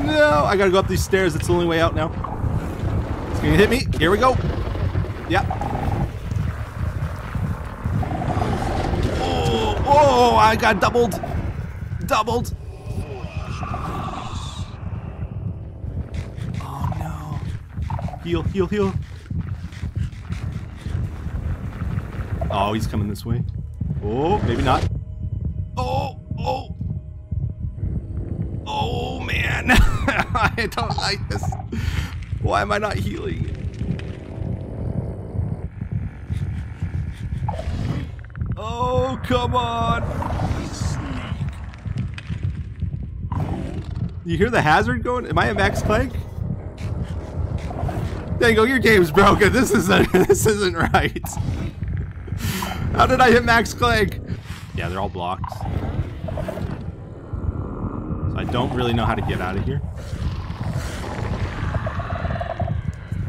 No! I gotta go up these stairs. It's the only way out now. It's gonna hit me. Here we go. Yep. Oh, oh! I got doubled. Doubled. Oh no! Heal, heal, heal. Oh, he's coming this way. Oh, maybe not. Oh, oh. Oh, man. I don't like this. Why am I not healing? Oh, come on. You hear the hazard going? Am I a max clank? There you go, your game's broken. This isn't this isn't right. How did I hit Max Clank? Yeah, they're all blocked. So I don't really know how to get out of here.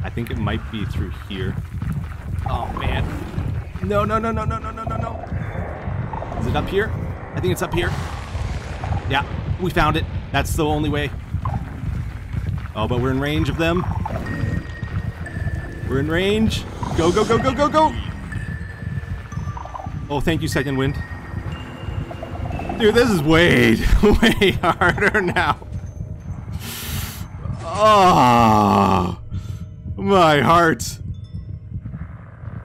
I think it might be through here. Oh man. No, no, no, no, no, no, no, no, no. Is it up here? I think it's up here. Yeah, we found it. That's the only way. Oh, but we're in range of them. We're in range. Go, go, go, go, go, go. Oh, thank you, Second Wind. Dude, this is way, way harder now. Oh, my heart.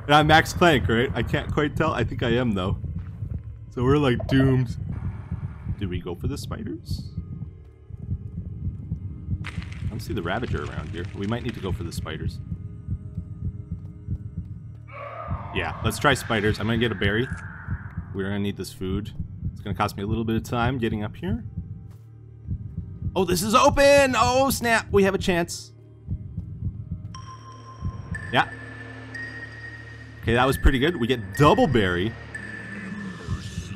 And I'm Max Clank, right? I can't quite tell. I think I am, though. So we're like doomed. Did we go for the spiders? I don't see the Ravager around here. We might need to go for the spiders. Yeah, let's try spiders. I'm gonna get a berry. We're gonna need this food. It's gonna cost me a little bit of time getting up here. Oh, this is open! Oh, snap! We have a chance. Yeah. Okay, that was pretty good. We get double berry.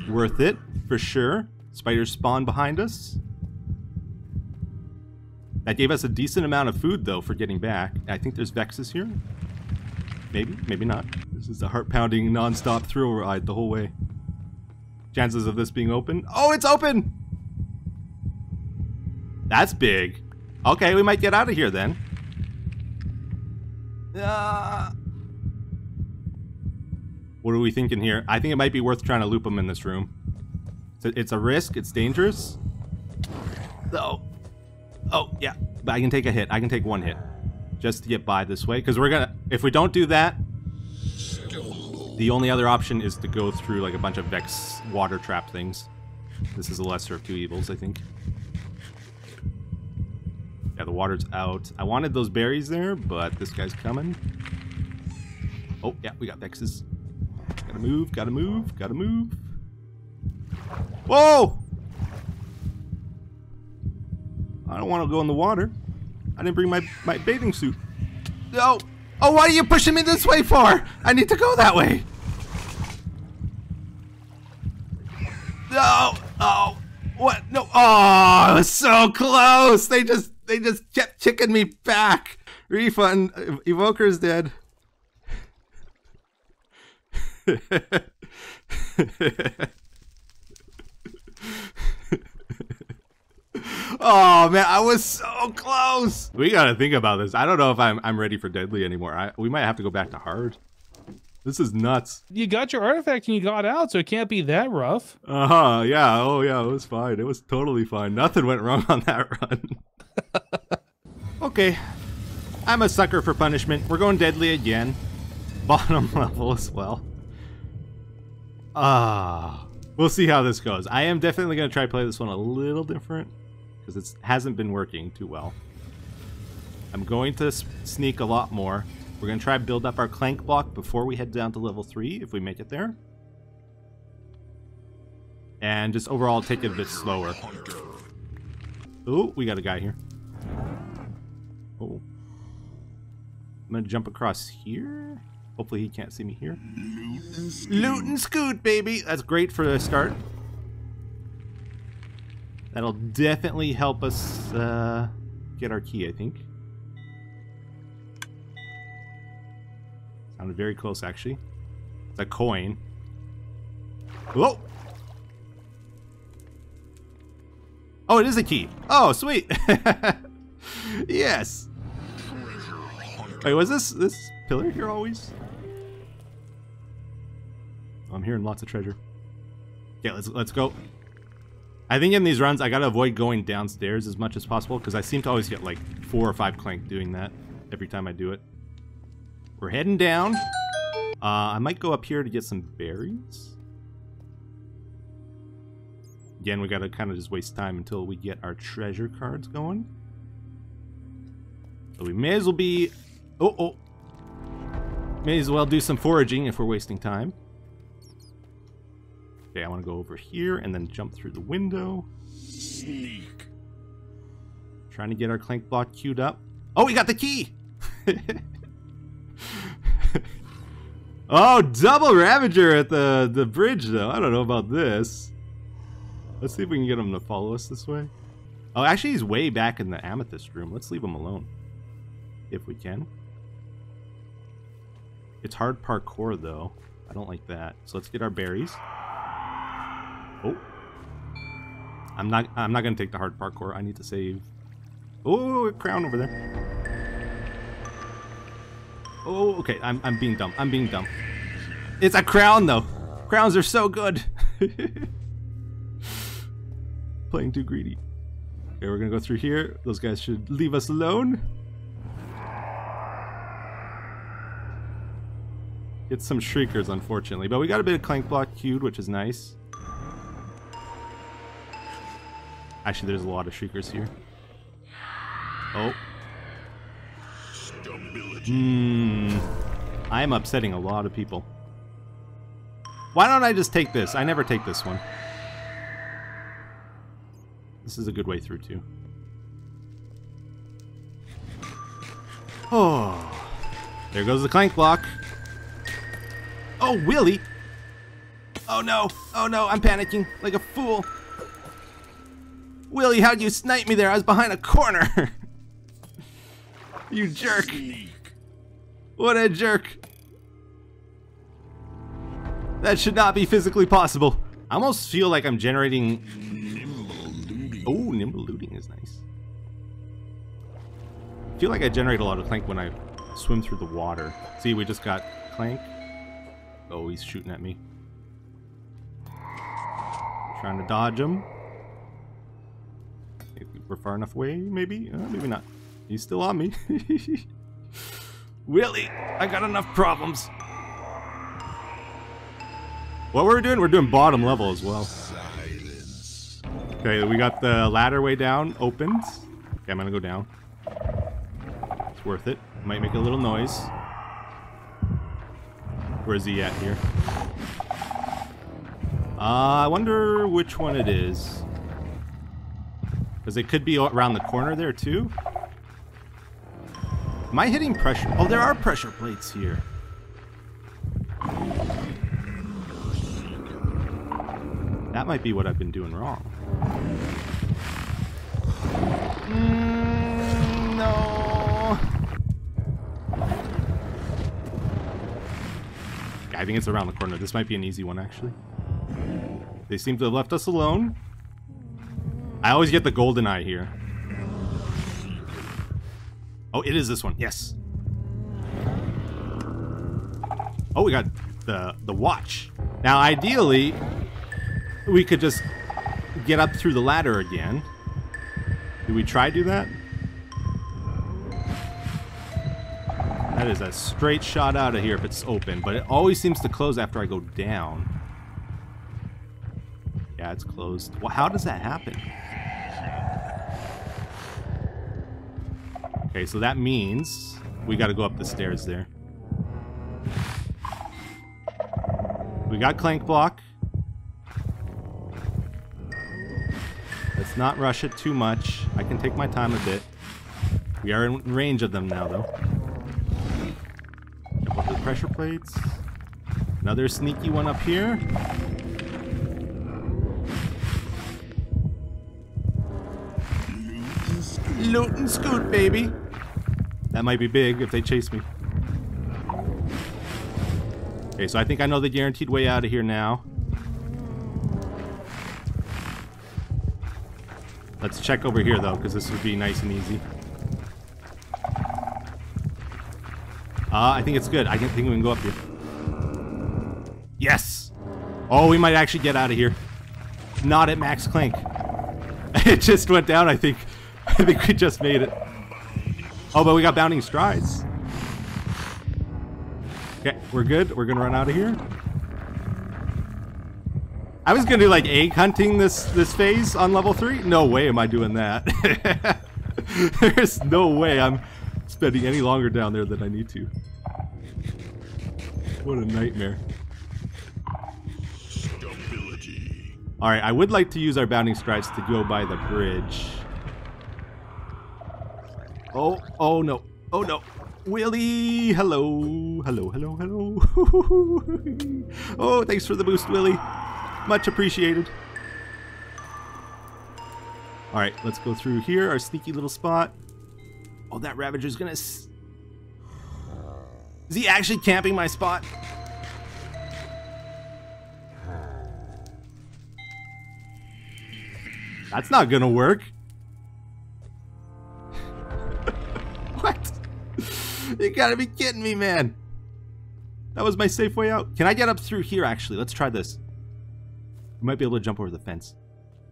Worth it, for sure. Spiders spawn behind us. That gave us a decent amount of food, though, for getting back. I think there's Vexes here. Maybe, maybe not. This is a heart-pounding, non-stop thrill ride the whole way. Chances of this being open? Oh, it's open! That's big. Okay, we might get out of here then. Uh, what are we thinking here? I think it might be worth trying to loop them in this room. It's a, risk. It's dangerous. Oh. Oh, yeah. But I can take a hit. I can take one hit. Just to get by this way. Because we're gonna... If we don't do that... The only other option is to go through like a bunch of Vex water trap things. This is the lesser of two evils, I think. Yeah, the water's out. I wanted those berries there, but this guy's coming. Oh, yeah, we got Vexes. Gotta move, gotta move, gotta move. Whoa! I don't want to go in the water. I didn't bring my, my bathing suit. No! Oh, why are you pushing me this way for? I need to go that way. No! Oh! What? No! Oh, I was so close! They just, they just kept kicking me back. Refund. Evoker's dead. oh man, I was so close. We gotta think about this. I don't know if I'm I'm ready for deadly anymore. I, we might have to go back to hard. This is nuts. You got your artifact and you got out, so it can't be that rough. Uh huh. Yeah. Oh yeah. It was fine. It was totally fine. Nothing went wrong on that run. okay. I'm a sucker for punishment. We're going deadly again. Bottom level as well. Ah. We'll see how this goes. I am definitely going to try to play this one a little different because it hasn't been working too well. I'm going to sneak a lot more. We're going to try to build up our clank block before we head down to level 3 if we make it there. And just overall take it a bit slower. Oh, we got a guy here. Oh. I'm going to jump across here. Hopefully he can't see me here. Loot and scoot, baby! That's great for a start. That'll definitely help us uh, get our key, I think. Sounded very close, actually. It's a coin. Whoa! Oh, it is a key. Oh, sweet. yes. Wait, was this this pillar here always? I'm hearing lots of treasure. Yeah, let's let's go. I think in these runs, I gotta avoid going downstairs as much as possible because I seem to always get like four or five clank doing that every time I do it. We're heading down. Uh, I might go up here to get some berries. Again, we gotta kind of just waste time until we get our treasure cards going. So we may as well be... Oh, oh. May as well do some foraging if we're wasting time. Okay, I want to go over here and then jump through the window. Sneak. Trying to get our clank block queued up. Oh, we got the key! Oh, double Ravager at the, the bridge, though. I don't know about this. Let's see if we can get him to follow us this way. Oh, actually, he's way back in the Amethyst room. Let's leave him alone. If we can. It's hard parkour, though. I don't like that. So let's get our berries. Oh. I'm not I'm not gonna take the hard parkour. I need to save. Oh, a crown over there. Oh, okay. I'm I'm being dumb. I'm being dumb. It's a crown though. Crowns are so good. Playing too greedy. Okay, we're gonna go through here. Those guys should leave us alone. Get some shriekers, unfortunately, but we got a bit of clank block queued, which is nice. Actually, there's a lot of shriekers here. Oh. Hmm. I am upsetting a lot of people. Why don't I just take this? I never take this one. This is a good way through, too. Oh. There goes the clank block. Oh, Willie! Oh no! Oh no, I'm panicking like a fool. Willie, how'd you snipe me there? I was behind a corner. you jerk. What a jerk. That should not be physically possible. I almost feel like I'm generating... Oh, nimble looting is nice. I feel like I generate a lot of clank when I swim through the water. See, we just got clank. Oh, he's shooting at me. Trying to dodge him. We're far enough away, maybe? Uh, maybe not. He's still on me. Willie, I got enough problems. What we're doing, we're doing bottom level as well. Okay, we got the ladder way down, opened. Okay, I'm gonna go down. It's worth it. Might make a little noise. Where's he at here? Uh, I wonder which one it is. Because it could be around the corner there too. Am I hitting pressure? Oh, there are pressure plates here. That might be what I've been doing wrong. Mm, no. I think it's around the corner. This might be an easy one, actually. They seem to have left us alone. I always get the golden eye here. Oh, it is this one. Yes. Oh, we got the the watch. Now, ideally, we could just get up through the ladder again. Do we try do that? That is a straight shot out of here if it's open, but it always seems to close after I go down. Yeah, it's closed. Well, how does that happen? Okay, so that means we got to go up the stairs there. We got clank block. Let's not rush it too much. I can take my time a bit. We are in range of them now, though. Jump the pressure plates. Another sneaky one up here. Loot and scoot, baby. That might be big if they chase me. Okay, so I think I know the guaranteed way out of here now. Let's check over here, though, because this would be nice and easy. Uh, I think it's good. I think we can go up here. Yes! Oh, we might actually get out of here. Not at max clank. it just went down, I think. I think we just made it. Oh, but we got bounding strides. Okay, we're good. We're gonna run out of here. I was gonna do like egg hunting this this phase on level three. No way am I doing that. There's no way I'm spending any longer down there than I need to. What a nightmare. Alright, I would like to use our bounding strides to go by the bridge. Oh, oh no. Oh no. Willie, hello, hello, hello, hello. oh, thanks for the boost, Willie. Much appreciated. All right, let's go through here, our sneaky little spot. Oh, that Ravager's gonna... Is he actually camping my spot? That's not gonna work. You gotta be kidding me, man. That was my safe way out. Can I get up through here, actually? Let's try this. You might be able to jump over the fence.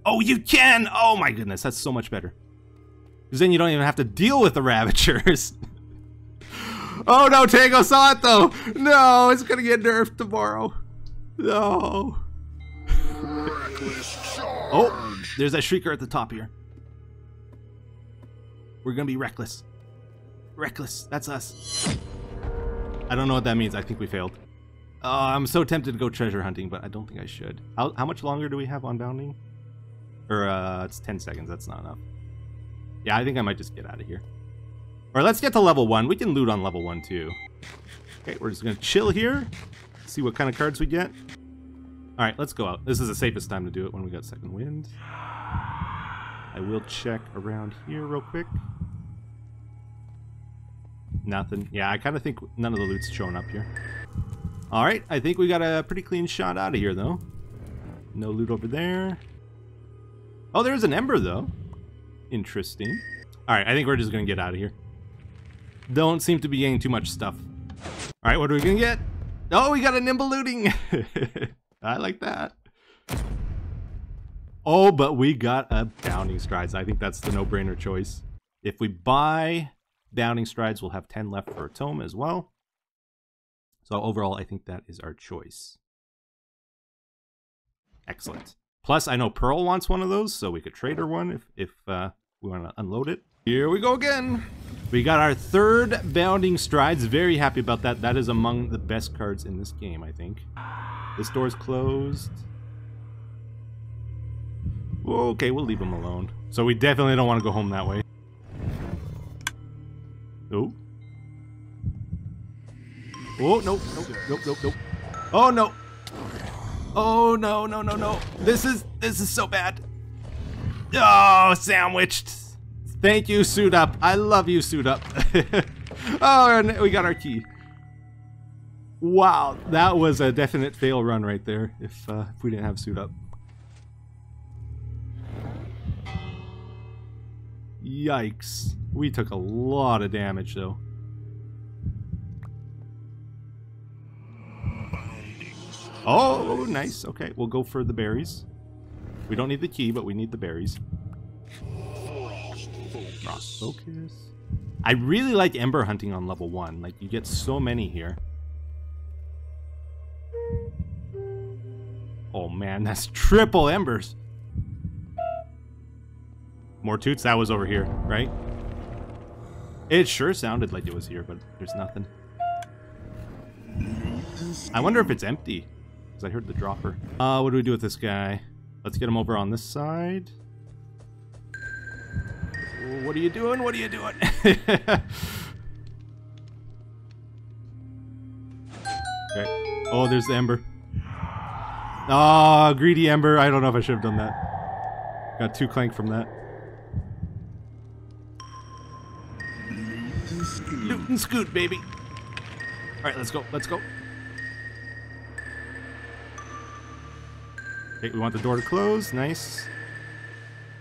Oh, you can! Oh my goodness, that's so much better. Because then you don't even have to deal with the Ravagers. oh no, Tango saw it though! No, it's gonna get nerfed tomorrow. No. oh, there's that Shrieker at the top here. We're gonna be reckless. Reckless, that's us. I don't know what that means. I think we failed. Oh, I'm so tempted to go treasure hunting, but I don't think I should. How, how much longer do we have on bounding? Or, uh, it's 10 seconds. That's not enough. Yeah, I think I might just get out of here. Or let's get to level 1. We can loot on level 1, too. Okay, we're just to chill here. See what kind of cards we get. Alright, let's go out. This is the safest time to do it when we got second wind. I will check around here real quick. Nothing. Yeah, I kind of think none of the loot's showing up here. Alright, I think we got a pretty clean shot out of here, though. No loot over there. Oh, there's an ember, though. Interesting. Alright, I think we're just going to get out of here. Don't seem to be getting too much stuff. Alright, what are we going to get? Oh, we got a nimble looting! I like that. Oh, but we got a bounding strides. I think that's the no-brainer choice. If we buy bounding strides, we'll have 10 left for a tome as well. So overall, I think that is our choice. Excellent. Plus, I know Pearl wants one of those, so we could trade her one if, if uh, we want to unload it. Here we go again. We got our third Bounding Strides. Very happy about that. That is among the best cards in this game, I think. This door's closed. Okay, we'll leave him alone. So we definitely don't want to go home that way. Oh. Oh, no, nope, nope, nope, nope. Oh, no. Oh, no, no, no, no. This is, this is so bad. Oh, sandwiched. Thank you, Suit Up. I love you, Suit Up. oh, and we got our key. Wow, that was a definite fail run right there if, uh, if we didn't have Suit Up. Yikes. We took a lot of damage, though. Oh, nice. Okay, we'll go for the berries. We don't need the key, but we need the berries. Frost focus. I really like ember hunting on level 1. Like, you get so many here. Oh man, that's triple embers. More toots? That was over here, right? It sure sounded like it was here, but there's nothing. I wonder if it's empty. Because I heard the dropper. Uh, what do we do with this guy? Let's get him over on this side. What are you doing? What are you doing? okay. Oh, there's the ember. Ah, oh, greedy ember. I don't know if I should have done that. Got two clank from that. And scoot, baby. All right, let's go. Let's go. Okay, we want the door to close. Nice.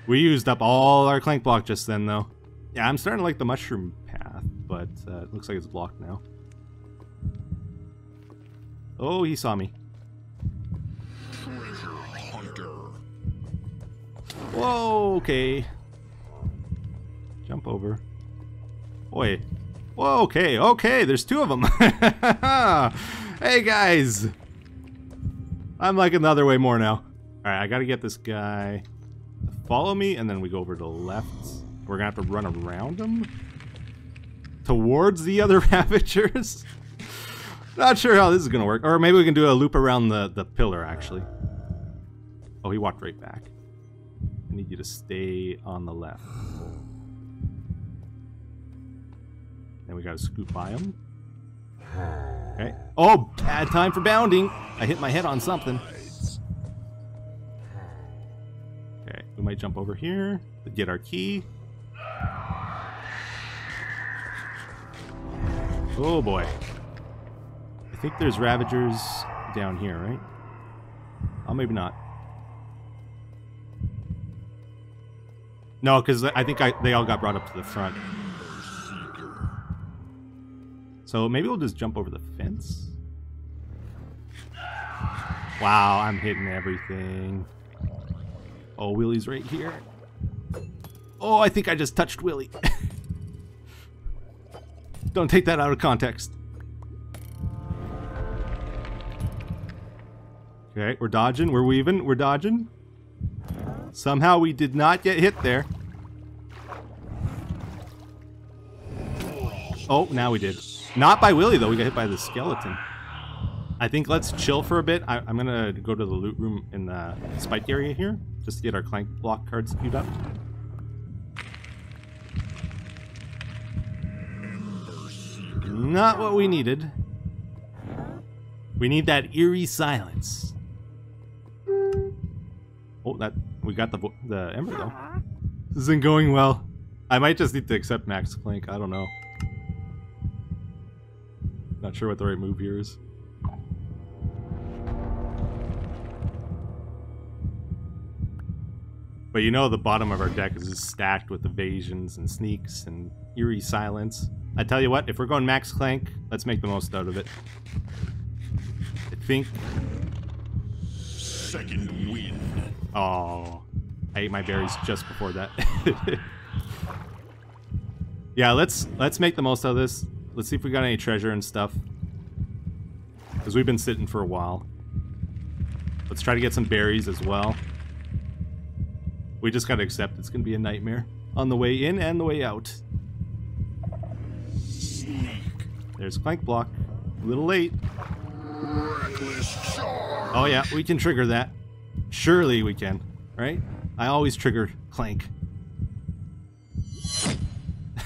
We used up all our clank block just then, though. Yeah, I'm starting to like the mushroom path, but uh, it looks like it's blocked now. Oh, he saw me. Whoa, okay. Jump over. Boy. Whoa, okay, okay, there's two of them. hey, guys. I'm liking the other way more now. Alright, I gotta get this guy follow me, and then we go over to the left. We're gonna have to run around him? Towards the other Ravagers? Not sure how this is gonna work. Or maybe we can do a loop around the, the pillar, actually. Oh, he walked right back. I need you to stay on the left. Then we gotta scoop by them. Okay. Oh, bad time for bounding. I hit my head on something. Okay, we might jump over here to get our key. Oh boy. I think there's Ravagers down here, right? Oh, maybe not. No, because I think I, they all got brought up to the front. So maybe we'll just jump over the fence. Wow, I'm hitting everything. Oh, Willie's right here. Oh, I think I just touched Willie. Don't take that out of context. Okay, we're dodging, we're weaving, we're dodging. Somehow we did not get hit there. Oh, now we did. Not by Willie, though. We got hit by the skeleton. I think let's chill for a bit. I, am gonna go to the loot room in the spike area here, just to get our clank block cards queued up. Not what we needed. We need that eerie silence. Oh, that we got the the ember though. This isn't going well. I might just need to accept Max Clank. I don't know. Not sure what the right move here is. But you know the bottom of our deck is just stacked with evasions and sneaks and eerie silence. I tell you what, if we're going max clank, let's make the most out of it. I think... Second wind. Oh, I ate my berries just before that. yeah, let's let's make the most of this. Let's see if we got any treasure and stuff. Because we've been sitting for a while. Let's try to get some berries as well. We just gotta accept it's gonna be a nightmare. On the way in and the way out. Sneak. There's Clank Block. A little late. Oh yeah, we can trigger that. Surely we can, right? I always trigger Clank.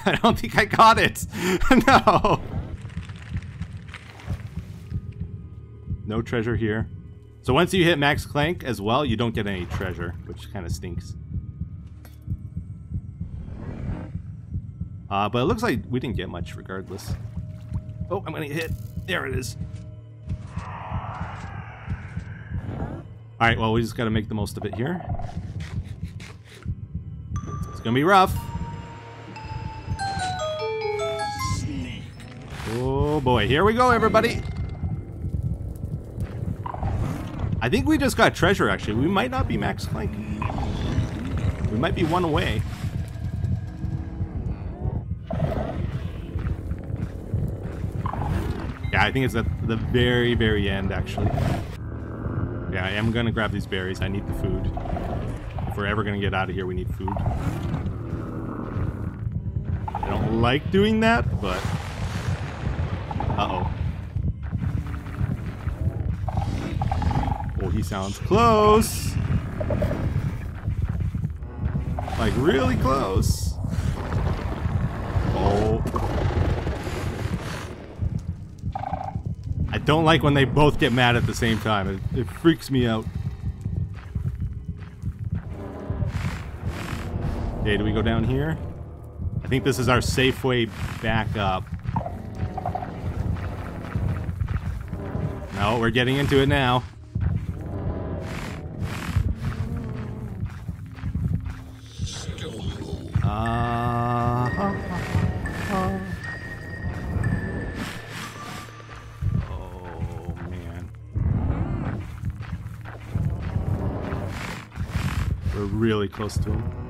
I don't think I got it. no. No treasure here. So once you hit max clank as well, you don't get any treasure, which kind of stinks. Uh, but it looks like we didn't get much regardless. Oh, I'm gonna get hit. There it is. Alright, well, we just gotta make the most of it here. It's gonna be rough. Oh boy, here we go, everybody. I think we just got treasure, actually. We might not be max clank. We might be one away. Yeah, I think it's at the very, very end, actually. Yeah, I am gonna grab these berries. I need the food. If we're ever gonna get out of here, we need food. I don't like doing that, but... Uh-oh. Oh, he sounds close! Like, really close. Oh. I don't like when they both get mad at the same time. It, it freaks me out. Okay, do we go down here? I think this is our safe way back up. No, we're getting into it now. Uh, oh. We're really close to him.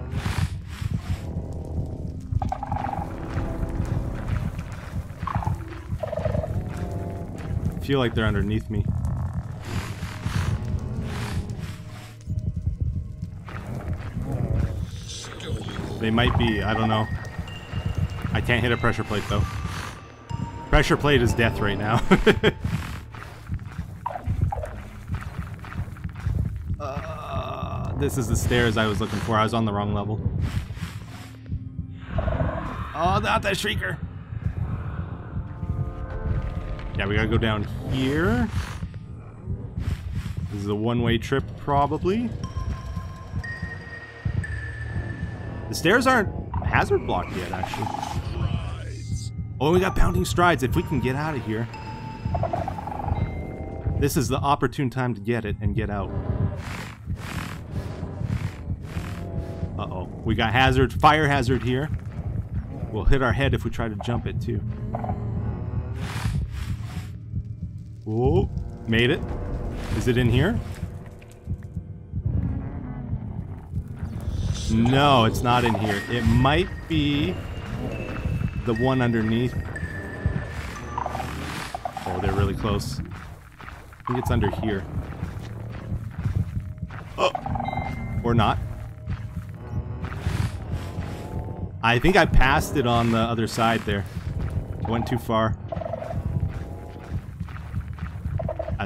Feel like they're underneath me. They might be, I don't know. I can't hit a pressure plate though. Pressure plate is death right now. uh, this is the stairs I was looking for. I was on the wrong level. Oh, not that shrieker. Yeah, we gotta go down here. This is a one-way trip, probably. The stairs aren't hazard blocked yet, actually. Oh, we got bounding strides. If we can get out of here. This is the opportune time to get it and get out. Uh-oh. We got hazard, fire hazard here. We'll hit our head if we try to jump it, too. Whoa. Made it. Is it in here? No, it's not in here. It might be the one underneath. Oh, they're really close. I think it's under here. Oh! Or not. I think I passed it on the other side there. Went too far.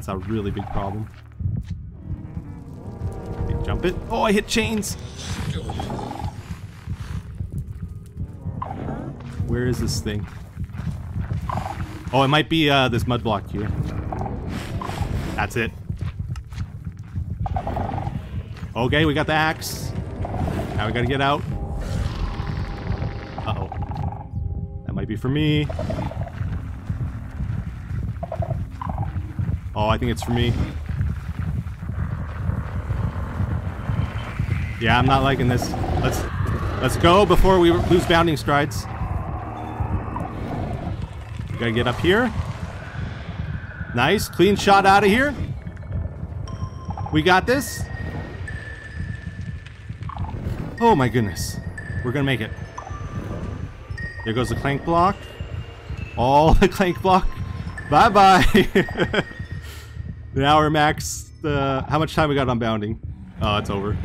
That's a really big problem. Okay, jump it. Oh, I hit chains! Where is this thing? Oh, it might be uh, this mud block here. That's it. Okay, we got the axe. Now we gotta get out. Uh-oh. That might be for me. Oh, I think it's for me. Yeah, I'm not liking this. Let's let's go before we lose bounding strides. We gotta get up here. Nice, clean shot out of here. We got this. Oh my goodness. We're gonna make it. There goes the clank block. All the clank block. Bye bye bye. hour max. Uh, how much time we got on bounding? Oh, it's over.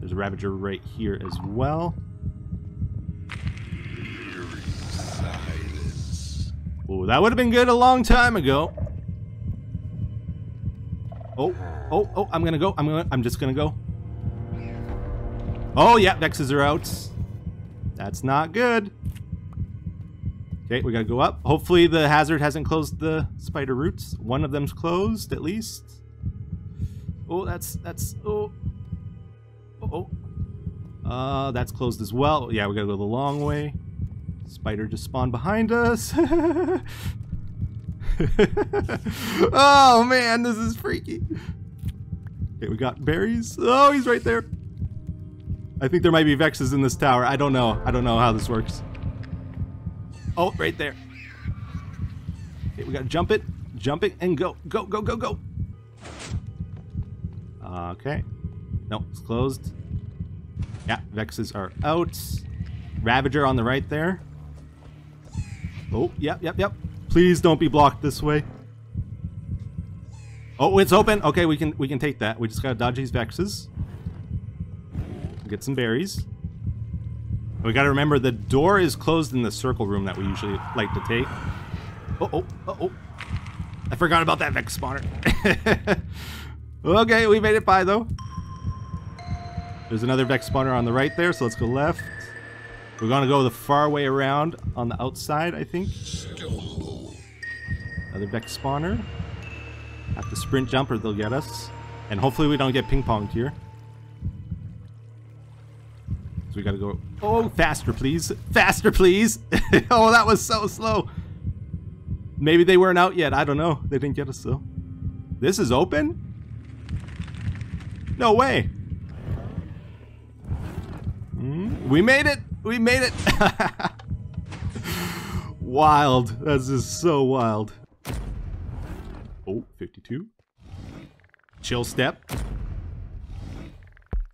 There's a Ravager right here as well. Oh, that would have been good a long time ago. Oh, oh, oh, I'm gonna go. I'm gonna I'm just gonna go. Oh yeah, Vexes are out. That's not good. Okay, we gotta go up. Hopefully the hazard hasn't closed the spider roots. One of them's closed, at least. Oh, that's that's oh. Oh. Uh, that's closed as well. Yeah, we gotta go the long way. Spider just spawned behind us. oh man, this is freaky. Okay, we got berries. Oh, he's right there. I think there might be Vexes in this tower. I don't know. I don't know how this works. Oh, right there. Okay, we gotta jump it, jump it, and go, go, go, go, go. Okay. Nope, it's closed. Yeah, Vexes are out. Ravager on the right there. Oh, yep, yep, yep. Please don't be blocked this way. Oh, it's open. Okay, we can we can take that. We just gotta dodge these vexes. Get some berries. We gotta remember the door is closed in the circle room that we usually like to take. Oh, oh, oh, oh. I forgot about that vex spawner. okay, we made it by though. There's another vex spawner on the right there, so let's go left. We're gonna go the far way around on the outside, I think. Another Vex spawner. Have to sprint jump or they'll get us. And hopefully we don't get ping-ponged here. So we gotta go... Oh, faster please! Faster please! oh, that was so slow! Maybe they weren't out yet, I don't know. They didn't get us though. This is open? No way! Hmm? We made it! We made it! wild. That's just so wild. Oh, 52. Chill step.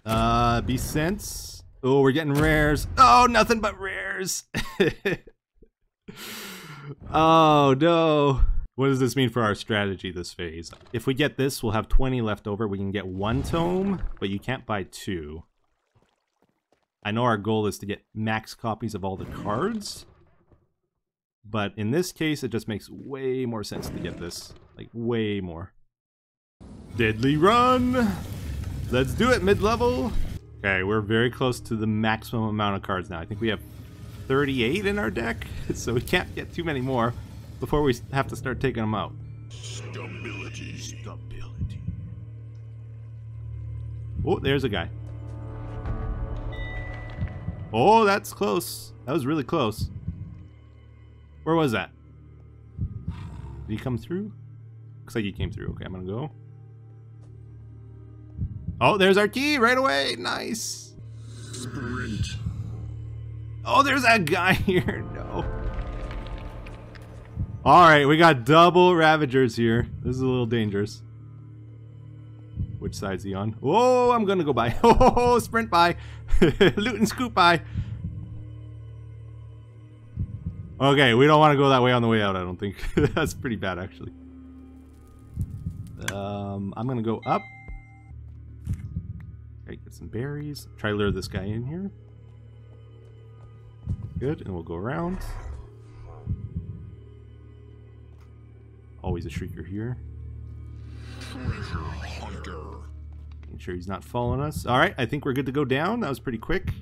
Uh, Beast Sense. Oh, we're getting rares. Oh, nothing but rares. oh, no. What does this mean for our strategy this phase? If we get this, we'll have 20 left over. We can get one tome, but you can't buy two. I know our goal is to get max copies of all the cards, but in this case, it just makes way more sense to get this. Like, way more. Deadly run! Let's do it, mid-level! Okay, we're very close to the maximum amount of cards now. I think we have 38 in our deck, so we can't get too many more before we have to start taking them out. Stability. Stability. Oh, there's a guy. Oh, that's close. That was really close. Where was that? Did he come through? Looks like he came through. Okay, I'm gonna go. Oh, there's our key right away. Nice. Sprint. Oh, there's that guy here. No. All right, we got double Ravagers here. This is a little dangerous. Which side's he on? Oh, I'm gonna go by. Oh, sprint by. Loot and scoop by. Okay, we don't want to go that way on the way out, I don't think. That's pretty bad, actually. Um, I'm gonna go up. Get some berries. Try to lure this guy in here. Good, and we'll go around. Always a shrieker here. Treasure hunter. Making sure he's not following us. Alright, I think we're good to go down. That was pretty quick.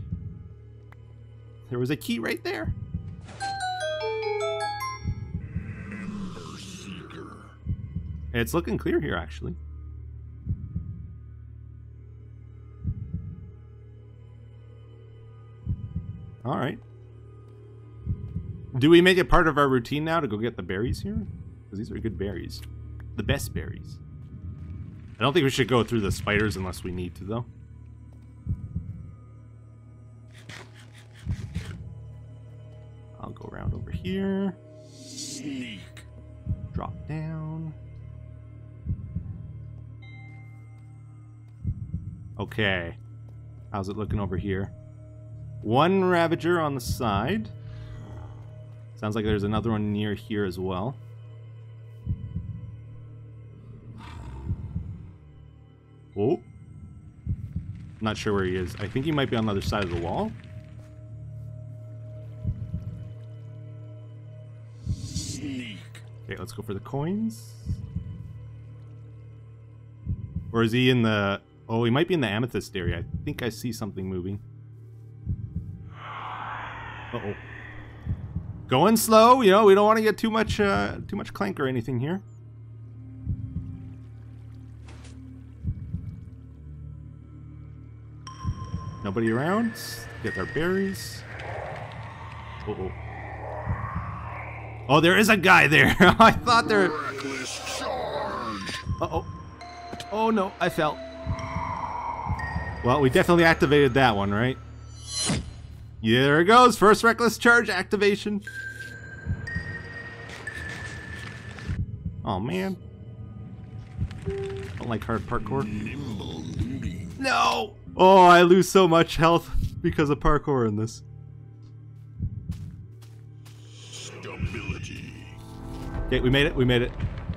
There was a key right there. It's looking clear here, actually. Alright. Do we make it part of our routine now to go get the berries here? Because these are good berries. The best berries. I don't think we should go through the spiders unless we need to, though. I'll go around over here. Sneak. Drop down. Okay. How's it looking over here? One Ravager on the side. Sounds like there's another one near here as well. Oh. Not sure where he is. I think he might be on the other side of the wall. Sneak. Okay, let's go for the coins. Or is he in the... Oh, he might be in the amethyst area. I think I see something moving. Uh-oh. Going slow, you know, we don't want to get too much, uh, too much clank or anything here. Nobody around. Get our berries. Uh-oh. Oh, there is a guy there. I thought there. Uh oh. Oh no, I fell. Well, we definitely activated that one, right? Yeah, there it goes. First reckless charge activation. Oh man. Don't like hard parkour. No! Oh, I lose so much health because of parkour in this. Stability. Okay, we made it. We made it.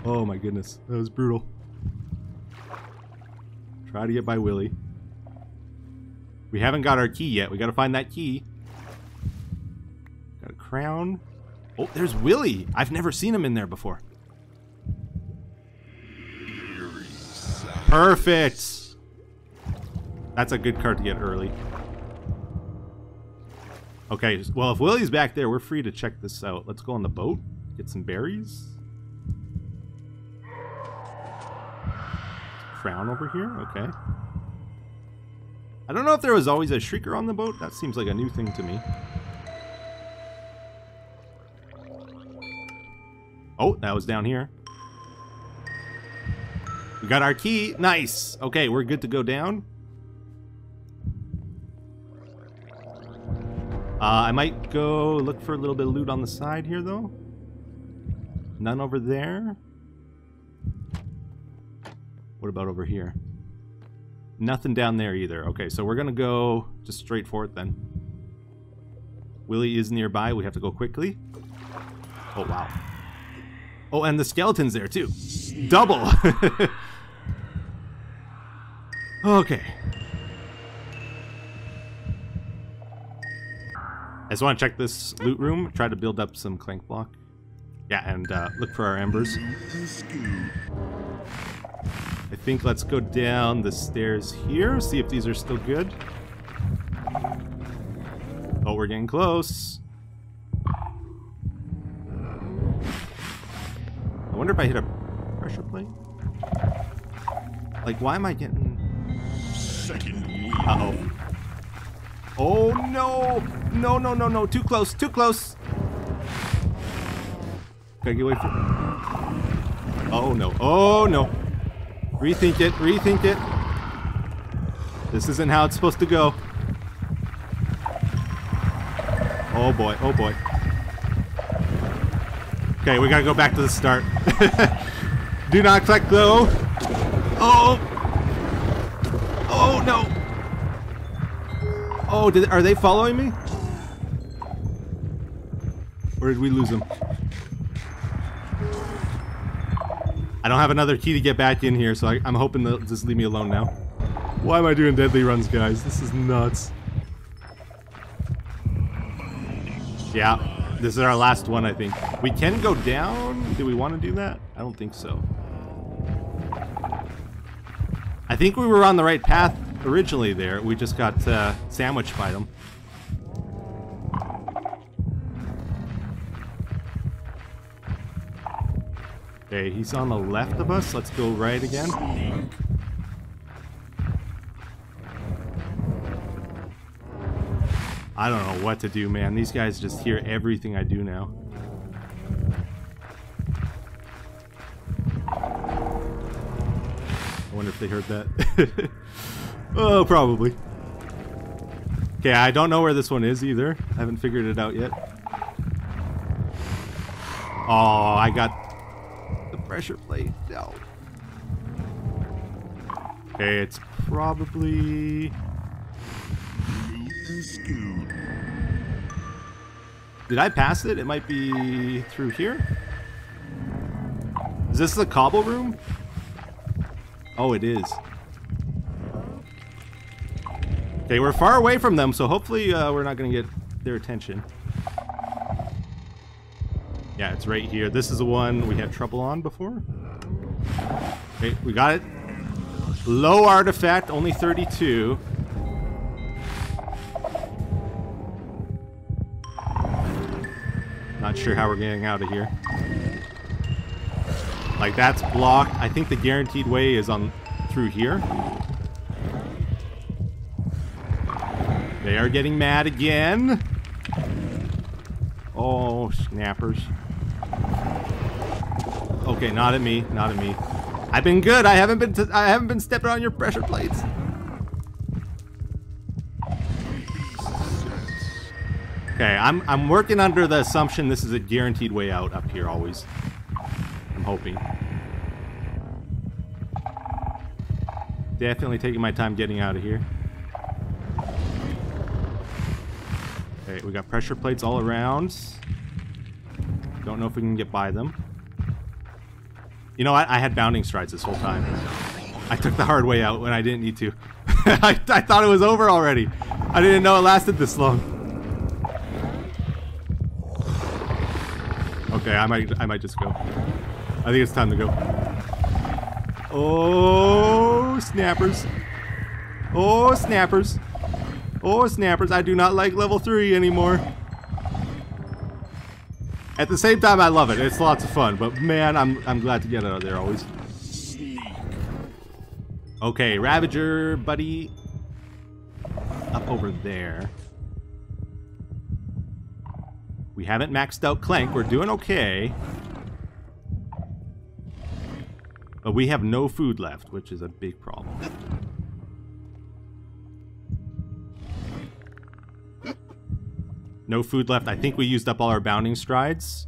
Oh my goodness, that was brutal. Try to get by Willy. We haven't got our key yet. We got to find that key. Crown. Oh, there's Willy. I've never seen him in there before. Perfect. That's a good card to get early. Okay, well, if Willy's back there, we're free to check this out. Let's go on the boat, get some berries. Crown over here, okay. I don't know if there was always a shrieker on the boat. That seems like a new thing to me. Oh, that was down here. We got our key. Nice. Okay, we're good to go down. Uh, I might go look for a little bit of loot on the side here, though. None over there. What about over here? Nothing down there either. Okay, so we're gonna go just straight for it then. Willie is nearby. We have to go quickly. Oh, wow. Oh, and the skeleton's there, too. Double! okay. I just want to check this loot room, try to build up some clank block. Yeah, and uh, look for our embers. I think let's go down the stairs here, see if these are still good. Oh, we're getting close. Wonder if I hit a pressure plate. Like, why am I getting? Second wind. Uh oh. Oh no! No! No! No! No! Too close! Too close! Gotta get away from. Oh no! Oh no! Rethink it! Rethink it! This isn't how it's supposed to go. Oh boy! Oh boy! Okay, we gotta go back to the start. Do not collect though. Oh! Oh no! Oh, did, are they following me? Or did we lose them? I don't have another key to get back in here, so I, I'm hoping they'll just leave me alone now. Why am I doing deadly runs, guys? This is nuts. Yeah, this is our last one, I think. We can go down. Do we want to do that? I don't think so. I think we were on the right path originally there. We just got uh, sandwiched by them. Okay, he's on the left of us. Let's go right again. I don't know what to do, man. These guys just hear everything I do now. I wonder if they heard that. oh, probably. Okay, I don't know where this one is either. I haven't figured it out yet. Oh, I got the pressure plate. No. Okay, it's probably... Did I pass it? It might be through here. Is this the cobble room? Oh, it is. Okay, we're far away from them, so hopefully uh, we're not going to get their attention. Yeah, it's right here. This is the one we had trouble on before. Okay, we got it. Low artifact, only 32. Not sure how we're getting out of here. Like that's blocked. I think the guaranteed way is on through here. They are getting mad again. Oh, snappers. Okay, not at me, not at me. I've been good. I haven't been I haven't been stepping on your pressure plates. Okay, I'm I'm working under the assumption this is a guaranteed way out up here always. I'm hoping. Definitely taking my time getting out of here. Okay, we got pressure plates all around. Don't know if we can get by them. You know what? I had bounding strides this whole time. I took the hard way out when I didn't need to. I, I thought it was over already. I didn't know it lasted this long. Okay, I might I might just go. I think it's time to go. Oh, snappers. Oh, snappers. Oh, snappers. I do not like level 3 anymore. At the same time, I love it. It's lots of fun, but man, I'm I'm glad to get out of there always. Okay, Ravager, buddy. Up over there. We haven't maxed out Clank. We're doing okay. But we have no food left, which is a big problem. No food left. I think we used up all our bounding strides.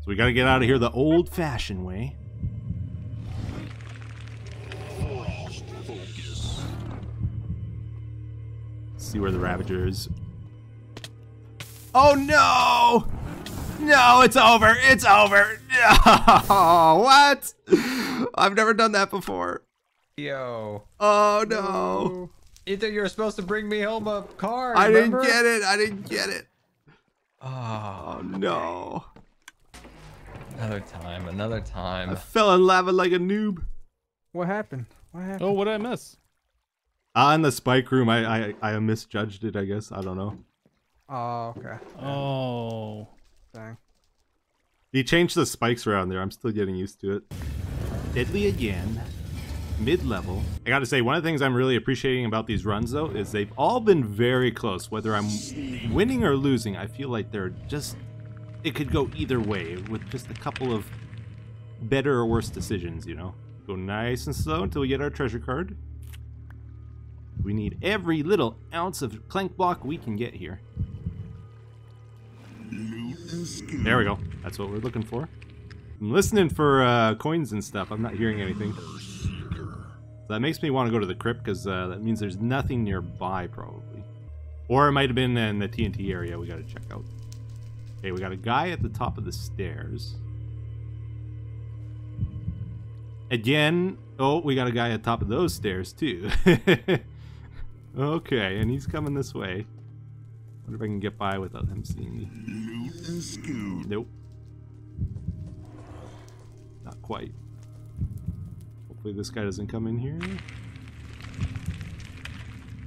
So we gotta get out of here the old-fashioned way. See where the Ravager is. Oh no! No, it's over! It's over! No! What? I've never done that before. Yo. Oh no! Either you were supposed to bring me home a car. I didn't get it! I didn't get it! Oh, Oh no! another time, another time. I fell in lava like a noob. What happened? What happened? Oh, what did I miss? Ah, in the spike room, I, I I misjudged it. I guess I don't know. Oh, okay. Oh. Dang. He changed the spikes around there. I'm still getting used to it. Deadly again. Mid-level. I gotta say, one of the things I'm really appreciating about these runs, though, is they've all been very close. Whether I'm winning or losing, I feel like they're just... It could go either way, with just a couple of better or worse decisions, you know? Go nice and slow until we get our treasure card. We need every little ounce of clank block we can get here. There we go. That's what we're looking for. I'm listening for uh, coins and stuff. I'm not hearing anything. That makes me want to go to the crypt because uh, that means there's nothing nearby, probably. Or it might have been in the TNT area we got to check out. Okay, we got a guy at the top of the stairs. Again, oh, we got a guy at the top of those stairs too. okay, and he's coming this way. Wonder if I can get by without him seeing me. Nope. Not quite. Hopefully this guy doesn't come in here.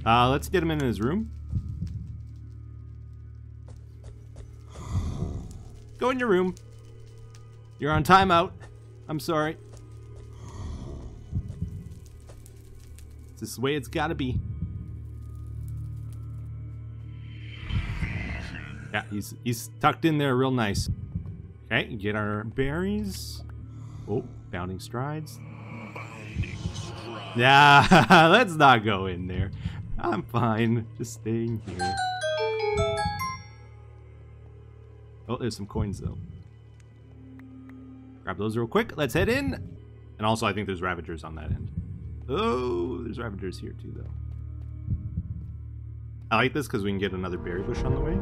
Uh, let's get him in his room. Go in your room. You're on timeout. I'm sorry. It's this way it's gotta be. Yeah, he's he's tucked in there real nice. Okay, get our berries. Oh, bounding strides. Yeah, let's not go in there. I'm fine, just staying here. Oh, there's some coins though. Grab those real quick. Let's head in. And also, I think there's Ravagers on that end. Oh, there's Ravagers here too, though. I like this because we can get another berry bush on the way.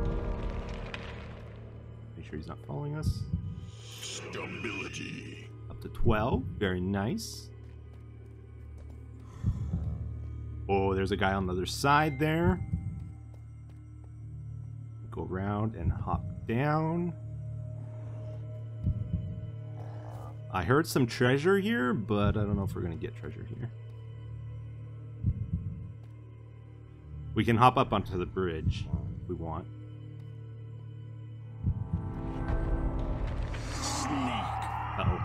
Sure he's not following us. Stability. Up to 12. Very nice. Oh, there's a guy on the other side there. Go around and hop down. I heard some treasure here, but I don't know if we're going to get treasure here. We can hop up onto the bridge if we want. Uh-oh.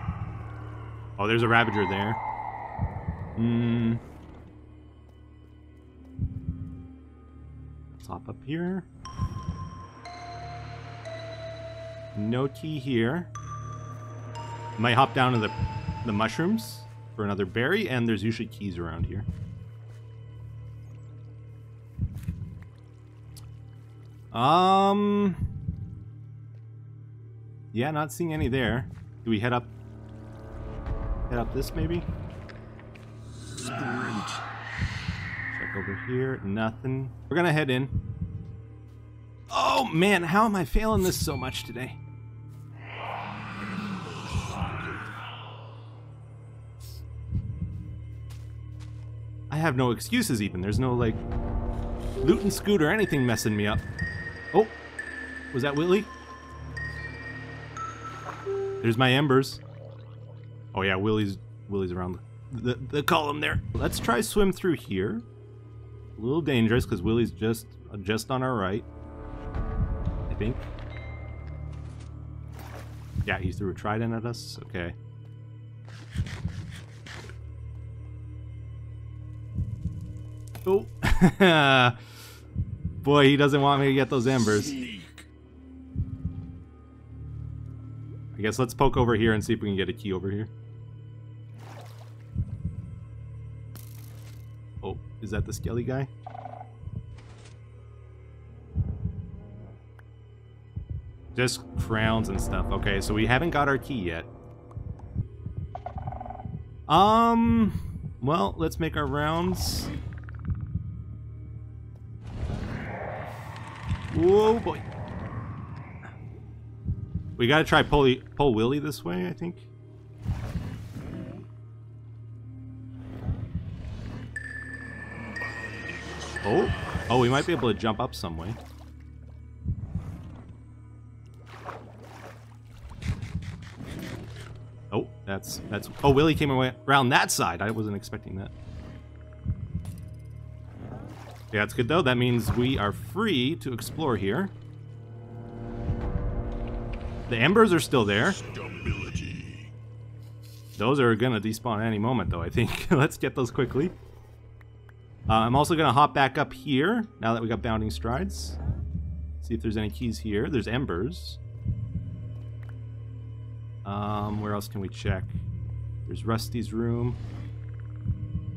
Oh, there's a Ravager there. Hmm. Hop up here. No key here. Might hop down to the, the mushrooms for another berry, and there's usually keys around here. Um... Yeah, not seeing any there. Do we head up? Head up this, maybe? Check over here. Nothing. We're gonna head in. Oh, man, how am I failing this so much today? I have no excuses even. There's no, like, loot and scoot or anything messing me up. Oh, was that Willie? There's my embers. Oh yeah, Willie's Willie's around the, the, the column there. Let's try swim through here. A little dangerous because Willie's just just on our right. I think. Yeah, he threw a trident at us. Okay. Oh. Boy, he doesn't want me to get those embers. I guess let's poke over here and see if we can get a key over here. Oh, is that the skelly guy? Just crowns and stuff. Okay, so we haven't got our key yet. Um, well, let's make our rounds. Whoa, boy. We gotta try pull, pull Willie this way, I think. Oh, oh, we might be able to jump up some way. Oh, that's that's. Oh, Willie came away around that side. I wasn't expecting that. Yeah, that's good though. That means we are free to explore here. The embers are still there. Those are gonna despawn any moment, though. I think. Let's get those quickly. Uh, I'm also gonna hop back up here now that we got bounding strides. See if there's any keys here. There's embers. Um, where else can we check? There's Rusty's room.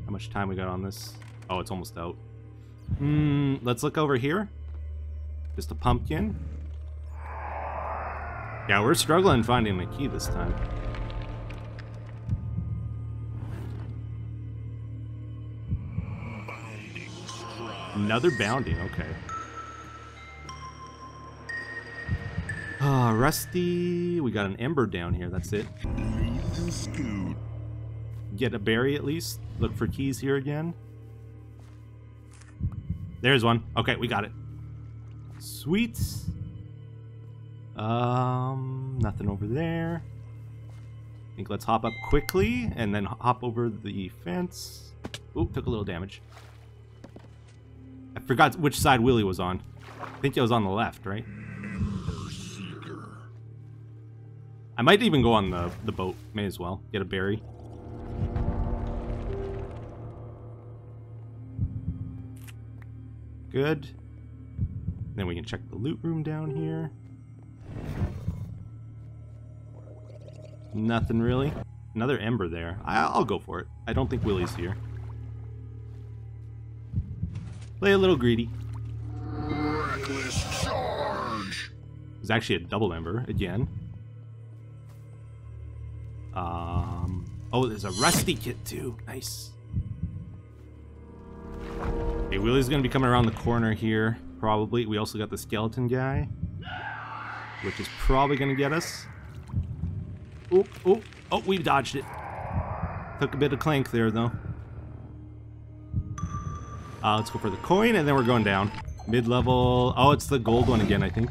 How much time we got on this? Oh, it's almost out. Hmm, let's look over here. Just a pumpkin. Yeah, we're struggling finding the key this time. Another bounding, okay. Ah, Rusty. We got an ember down here, that's it. Get a berry at least. Look for keys here again. There's one. Okay, we got it. Sweet. Um, nothing over there. I think let's hop up quickly and then hop over the fence. Ooh, took a little damage. I forgot which side Willie was on. I think it was on the left, right? I might even go on the, the boat. May as well. Get a berry. Good. Then we can check the loot room down here. Nothing really. Another ember there. I, I'll go for it. I don't think Willie's here. Play a little greedy. Reckless charge. There's actually a double ember again. Um. Oh, there's a rusty kit too. Nice. Hey, Willie's gonna be coming around the corner here, probably. We also got the skeleton guy, which is probably gonna get us. Oh, oh, oh, we dodged it. Took a bit of clank there, though. Uh, let's go for the coin, and then we're going down. Mid-level... Oh, it's the gold one again, I think.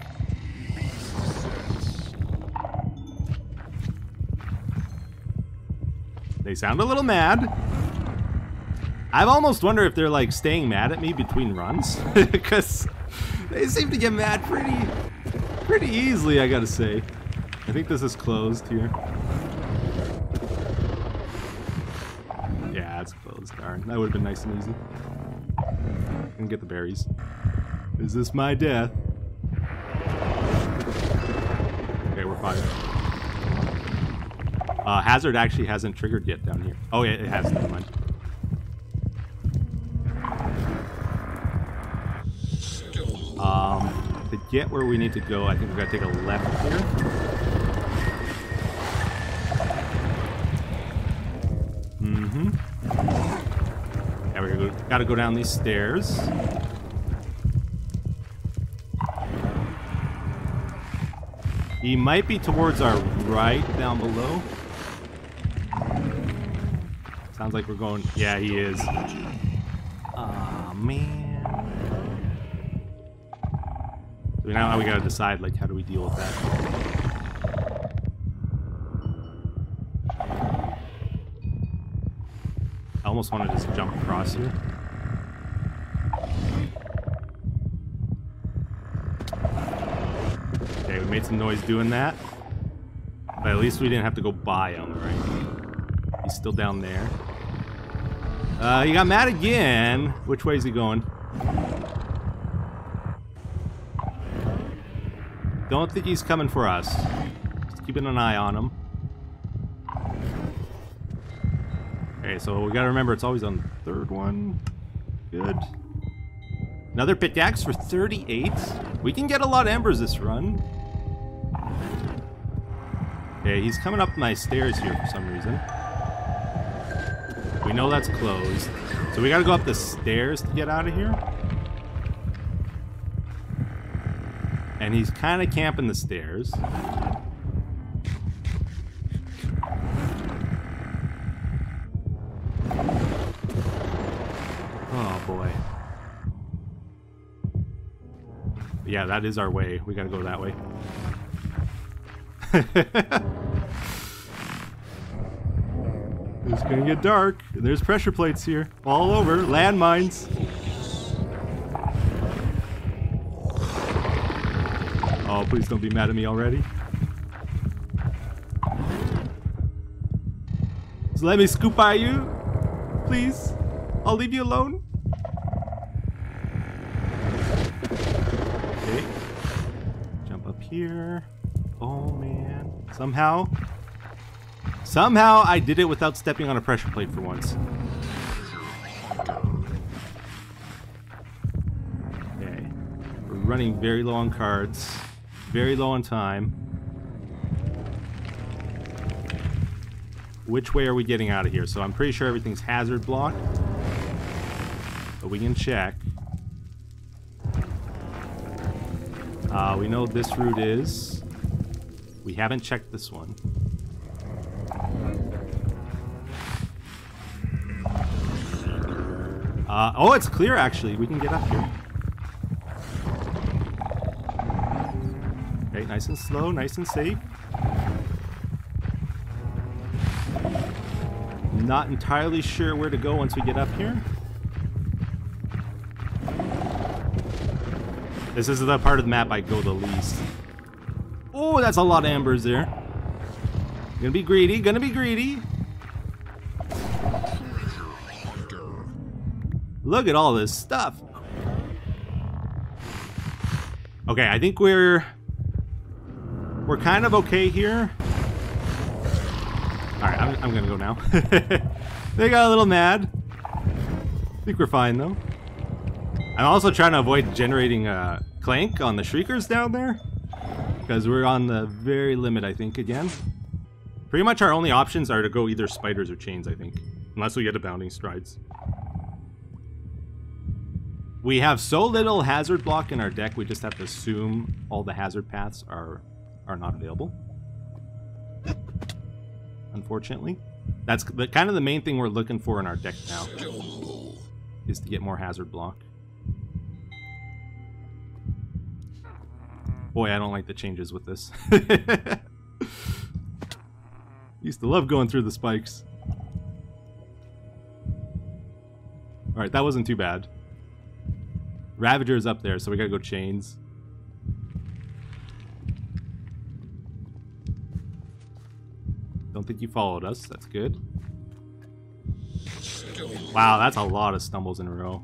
They sound a little mad. I've almost wonder if they're like staying mad at me between runs because they seem to get mad pretty pretty easily, I gotta say. I think this is closed here. Yeah, it's closed. Darn, that would have been nice and easy. And get the berries. Is this my death? Okay, we're fine. Uh, Hazard actually hasn't triggered yet down here. Oh yeah, it has. Never mind. Um, to get where we need to go, I think we've gotta take a left here. Gotta go down these stairs. He might be towards our right down below. Sounds like we're going. Yeah, he is. Aw, man. So now we gotta decide, like, how do we deal with that? I almost want to just jump across here. Made some noise doing that. But at least we didn't have to go by him, right? He's still down there. Uh, he got mad again. Which way is he going? Don't think he's coming for us. Just keeping an eye on him. Okay, so we gotta remember it's always on the third one. Good. Another pickaxe for 38. We can get a lot of embers this run. Okay, he's coming up my stairs here for some reason. We know that's closed. So we gotta go up the stairs to get out of here. And he's kind of camping the stairs. Oh boy. Yeah, that is our way. We gotta go that way. gonna get dark. There's pressure plates here. All over. Landmines. Oh, please don't be mad at me already. So let me scoop by you. Please. I'll leave you alone. Okay. Jump up here. Oh, man. Somehow, Somehow I did it without stepping on a pressure plate for once. Okay. We're running very low on cards. Very low on time. Which way are we getting out of here? So I'm pretty sure everything's hazard blocked. But we can check. Uh, we know this route is. We haven't checked this one. Uh, oh, it's clear actually. We can get up here. Okay, nice and slow, nice and safe. Not entirely sure where to go once we get up here. This is the part of the map I go the least. Oh, that's a lot of embers there. Gonna be greedy, gonna be greedy. Look at all this stuff. Okay, I think we're we're kind of okay here. All right, I'm, I'm gonna go now. they got a little mad. I think we're fine though. I'm also trying to avoid generating a clank on the shriekers down there because we're on the very limit, I think, again. Pretty much our only options are to go either spiders or chains, I think, unless we get a bounding strides. We have so little hazard block in our deck, we just have to assume all the hazard paths are are not available. Unfortunately. That's the, kind of the main thing we're looking for in our deck now. Is to get more hazard block. Boy, I don't like the changes with this. Used to love going through the spikes. Alright, that wasn't too bad. Ravager's up there, so we gotta go chains. Don't think you followed us. That's good. Wow, that's a lot of stumbles in a row.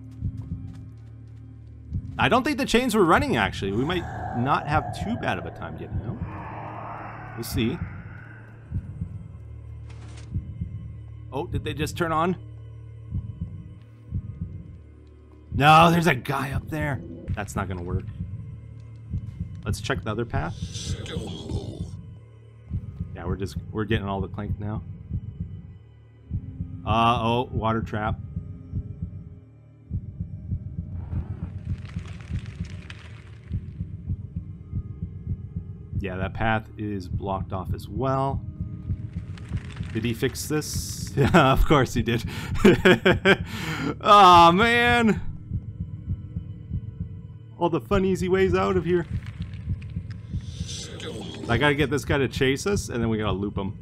I don't think the chains were running, actually. We might not have too bad of a time getting them. We'll see. Oh, did they just turn on? No, there's a guy up there. That's not gonna work. Let's check the other path. Yeah, we're just we're getting all the clank now. Uh oh, water trap. Yeah, that path is blocked off as well. Did he fix this? Yeah, of course he did. oh man. All the fun easy ways out of here. I gotta get this guy to chase us, and then we gotta loop him.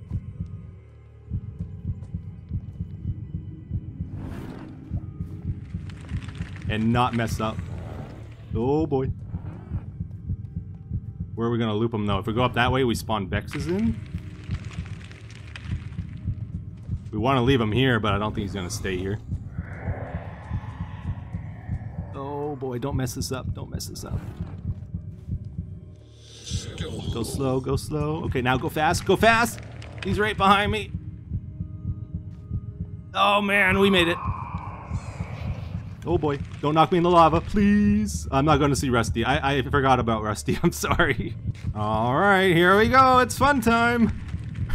And not mess up. Oh boy. Where are we gonna loop him though? If we go up that way, we spawn Vexes in. We want to leave him here, but I don't think he's gonna stay here. Oh boy, don't mess this up. Don't mess this up. Go slow, go slow. Okay, now go fast, go fast. He's right behind me. Oh man, we made it. Oh boy, don't knock me in the lava, please. I'm not going to see Rusty. I, I forgot about Rusty. I'm sorry. All right, here we go. It's fun time.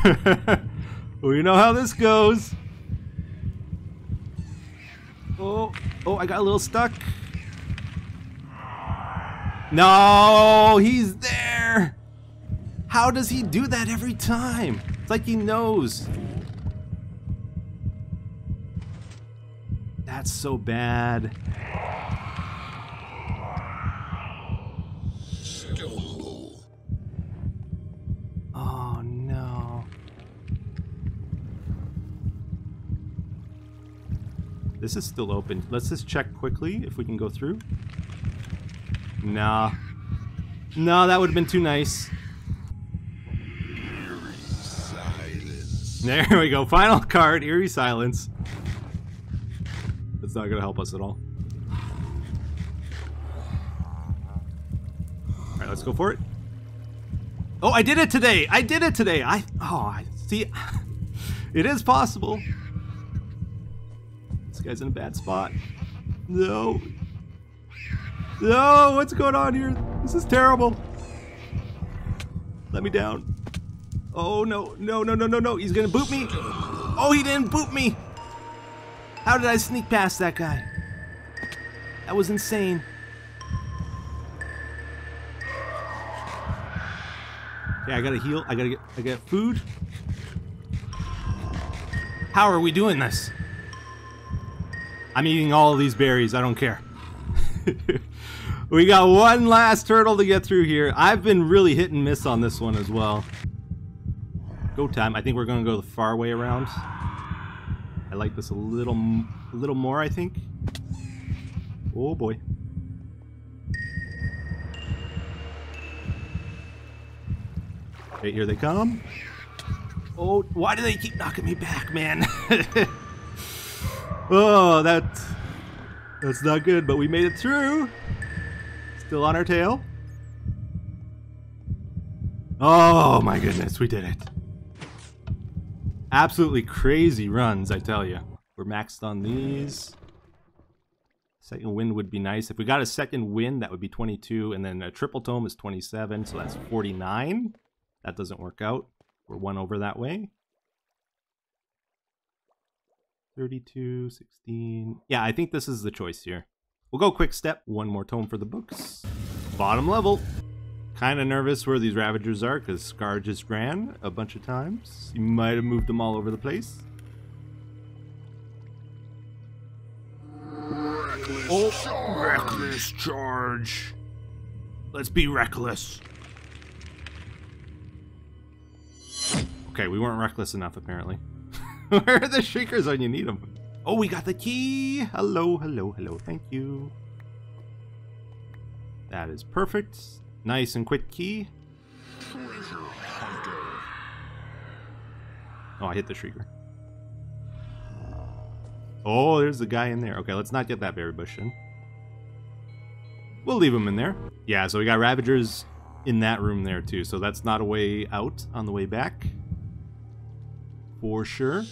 we know how this goes. Oh, oh, I got a little stuck. No, he's there. How does he do that every time? It's like he knows. That's so bad. Oh no. This is still open. Let's just check quickly if we can go through. Nah. No, that would have been too nice. Silence. There we go. Final card, Eerie Silence. That's not gonna help us at all. Alright, let's go for it. Oh, I did it today! I did it today! I oh I see it is possible. This guy's in a bad spot. No. No, what's going on here? This is terrible. Let me down. Oh no, no, no, no, no, no. He's gonna boot me. Oh, he didn't boot me. How did I sneak past that guy? That was insane. Okay, I gotta heal. I gotta get I get food. How are we doing this? I'm eating all of these berries. I don't care. we got one last turtle to get through here. I've been really hit and miss on this one as well. Go time. I think we're gonna go the far way around. I like this a little, a little more. I think. Oh boy. Okay, here they come. Oh, why do they keep knocking me back, man? oh, that that's not good, but we made it through. Still on our tail. Oh my goodness, we did it. Absolutely crazy runs, I tell you. We're maxed on these. Second win would be nice. If we got a second win, that would be 22, and then a triple tome is 27, so that's 49. That doesn't work out. We're one over that way. 32, 16. Yeah, I think this is the choice here. We'll go quick step. One more tome for the books. Bottom level. Kind of nervous where these Ravagers are because Scar just ran a bunch of times. You might have moved them all over the place. Oh, reckless charge. Let's be reckless. Okay, we weren't reckless enough apparently. Where are the shriekers when you need them? Oh, we got the key. Hello, hello, hello. Thank you. That is perfect. Nice and quick key. Treasure hunter. Oh, I hit the shrieker. Oh, there's the guy in there. Okay, let's not get that berry bush in. We'll leave him in there. Yeah, so we got Ravagers in that room there too, so that's not a way out on the way back. For sure.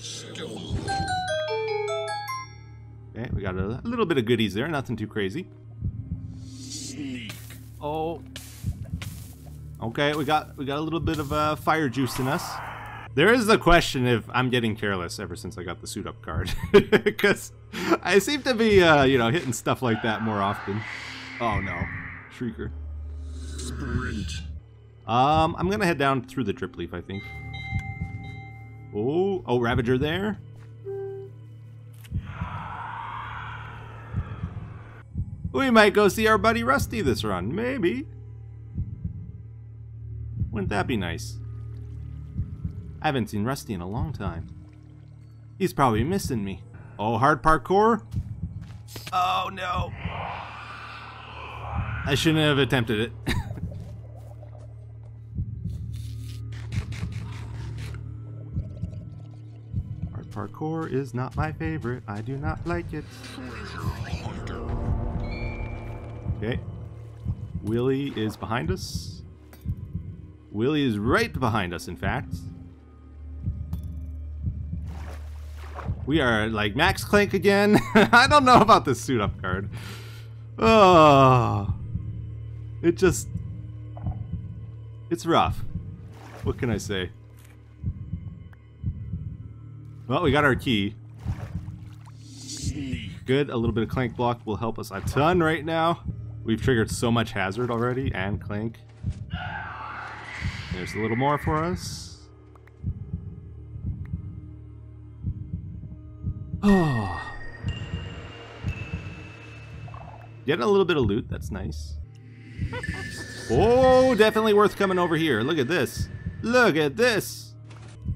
Okay, we got a, little bit of goodies there, nothing too crazy. Sneak. Oh. Okay, we got we got a little bit of uh, fire juice in us. There is the question if I'm getting careless ever since I got the suit up card, because I seem to be uh, you know hitting stuff like that more often. Oh no, shrieker. Sprint. Um, I'm gonna head down through the drip leaf, I think. Oh, oh, Ravager there. We might go see our buddy Rusty this run, maybe. Wouldn't that be nice? I haven't seen Rusty in a long time. He's probably missing me. Oh, hard parkour? Oh no. I shouldn't have attempted it. Hard parkour is not my favorite. I do not like it. Okay. Willie is behind us. Willie is right behind us, in fact. We are like Max Clank again. I don't know about this suit up card. Oh. It just. It's rough. What can I say? Well, we got our key. Good. A little bit of Clank block will help us a ton right now. We've triggered so much Hazard already and Clank. There's a little more for us. Oh. Getting a little bit of loot. That's nice. Oh, definitely worth coming over here. Look at this. Look at this.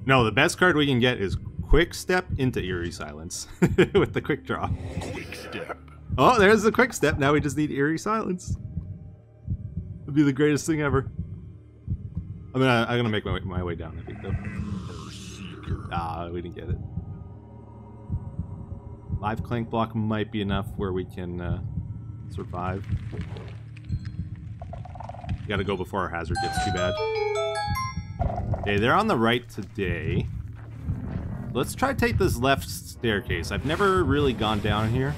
No, the best card we can get is Quick Step into Eerie Silence with the quick draw. Quick step. Oh, there's the quick step. Now we just need eerie silence. It'd be the greatest thing ever. I'm gonna, I'm gonna make my way, my way down. Hunger. Ah, we didn't get it. Live clank block might be enough where we can uh, survive. Gotta go before our hazard gets too bad. Okay, they're on the right today. Let's try to take this left staircase. I've never really gone down here.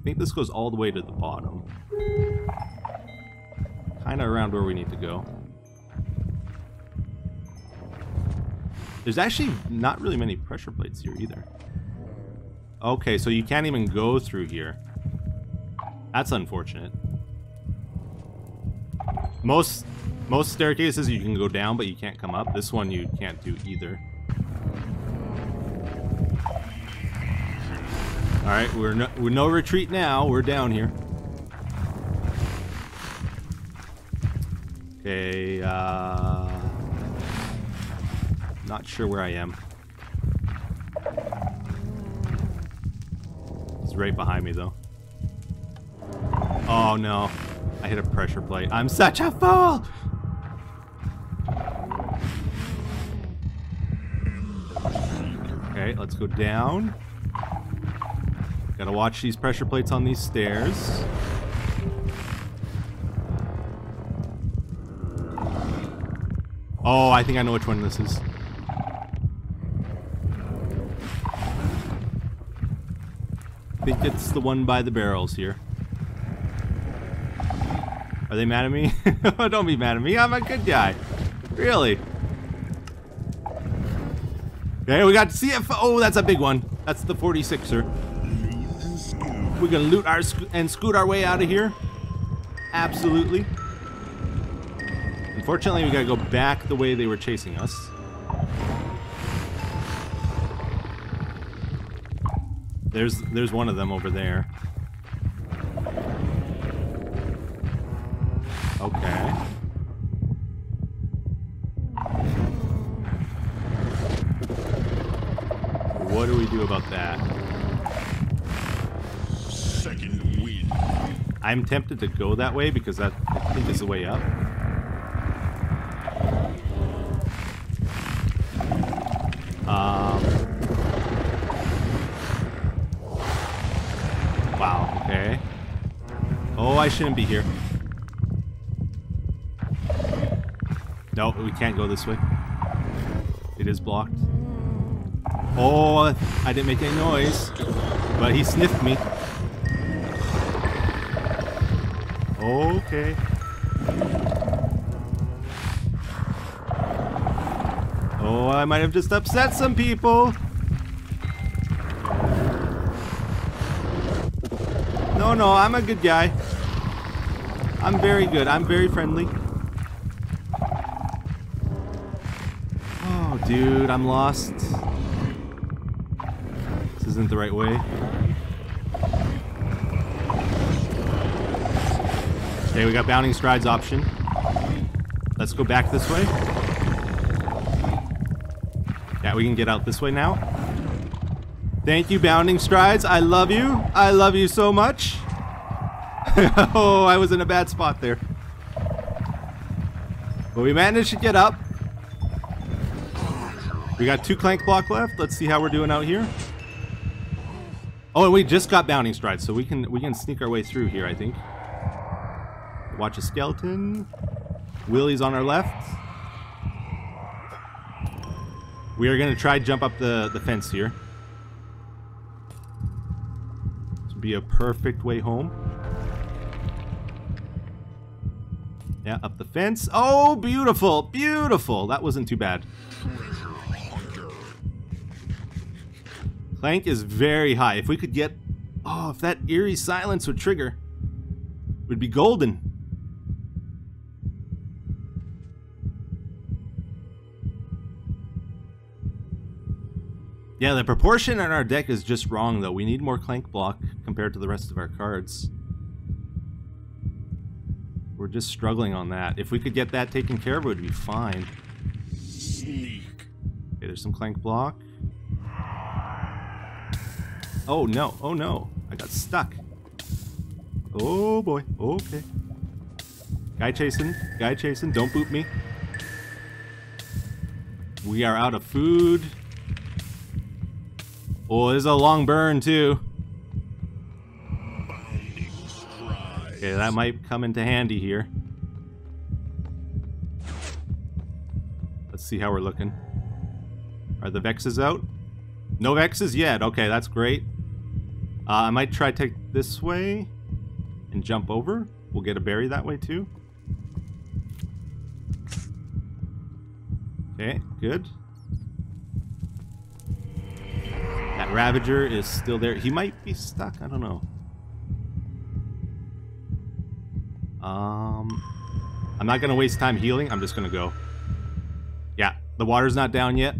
I think this goes all the way to the bottom. Kind of around where we need to go. There's actually not really many pressure plates here either. Okay, so you can't even go through here. That's unfortunate. Most most staircases you can go down, but you can't come up. This one you can't do either. All right, we're no, we're no retreat now. We're down here. Okay, uh, not sure where I am. It's right behind me though. Oh no, I hit a pressure plate. I'm such a fool. Okay, let's go down. Gotta watch these pressure plates on these stairs. Oh, I think I know which one this is. I think it's the one by the barrels here. Are they mad at me? Don't be mad at me. I'm a good guy. Really. Okay, we got CFO. Oh, that's a big one. That's the 46er. We're gonna loot our sco and scoot our way out of here. Absolutely. Unfortunately, we gotta go back the way they were chasing us. There's there's one of them over there. Okay. What do we do about that? I'm tempted to go that way because that I think is the way up. Um. Wow. Okay. Oh, I shouldn't be here. No, we can't go this way. It is blocked. Oh, I didn't make any noise, but he sniffed me. Okay. Oh, I might have just upset some people. No, no, I'm a good guy. I'm very good. I'm very friendly. Oh, dude, I'm lost. This isn't the right way. Okay, we got bounding strides option. Let's go back this way. Yeah, we can get out this way now. Thank you, bounding strides. I love you. I love you so much. oh, I was in a bad spot there. But we managed to get up. We got two clank block left. Let's see how we're doing out here. Oh, and we just got bounding strides, so we can we can sneak our way through here, I think. Watch a skeleton. Willie's on our left. We are going to try jump up the, the fence here. This would be a perfect way home. Yeah, up the fence. Oh, beautiful, beautiful. That wasn't too bad. Clank is very high. If we could get... Oh, if that eerie silence would trigger, would be golden. Yeah, the proportion on our deck is just wrong, though. We need more Clank block compared to the rest of our cards. We're just struggling on that. If we could get that taken care of, it would be fine. Sneak. Okay, there's some Clank block. Oh, no. Oh, no. I got stuck. Oh, boy. Okay. Guy chasing. Guy chasing. Don't boot me. We are out of food. Oh, this is a long burn too. Okay, that might come into handy here. Let's see how we're looking. Are the Vexes out? No Vexes yet. Okay, that's great. Uh, I might try to take this way and jump over. We'll get a berry that way too. Okay, good. Ravager is still there. He might be stuck. I don't know. Um, I'm not gonna waste time healing. I'm just gonna go. Yeah, the water's not down yet.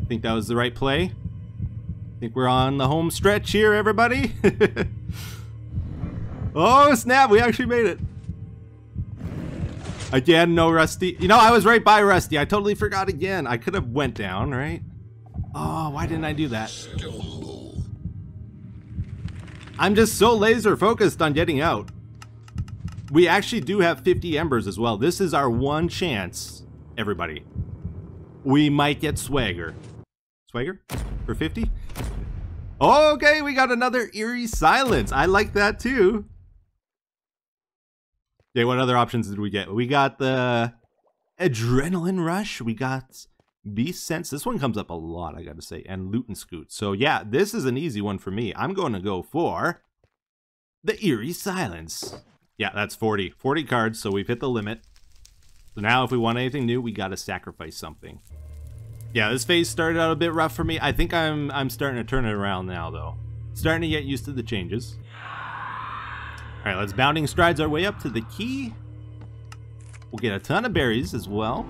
I Think that was the right play. I Think we're on the home stretch here, everybody. oh snap! We actually made it. Again, no Rusty. You know, I was right by Rusty. I totally forgot again. I could have went down, right? Oh, why didn't I do that? I'm just so laser focused on getting out. We actually do have 50 embers as well. This is our one chance, everybody. We might get swagger. Swagger? For 50? Okay, we got another eerie silence. I like that too. Okay, what other options did we get? We got the adrenaline rush. We got beast sense. This one comes up a lot, I gotta say, and loot and scoot. So yeah, this is an easy one for me. I'm going to go for the eerie silence. Yeah, that's 40. 40 cards, so we've hit the limit. So now if we want anything new, we gotta sacrifice something. Yeah, this phase started out a bit rough for me. I think I'm I'm starting to turn it around now though. Starting to get used to the changes. Alright, let's bounding strides our way up to the key. We'll get a ton of berries as well.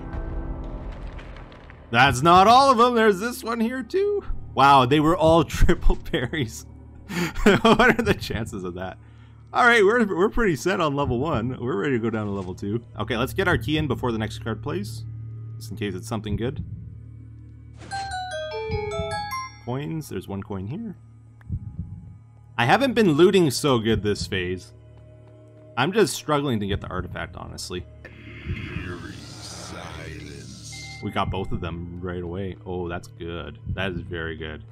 That's not all of them. There's this one here too. Wow, they were all triple berries. what are the chances of that? All right, we're, we're pretty set on level one. We're ready to go down to level two. Okay, let's get our key in before the next card plays. Just in case it's something good. Coins, there's one coin here. I haven't been looting so good this phase. I'm just struggling to get the artifact, honestly. We got both of them right away. Oh, that's good. That is very good.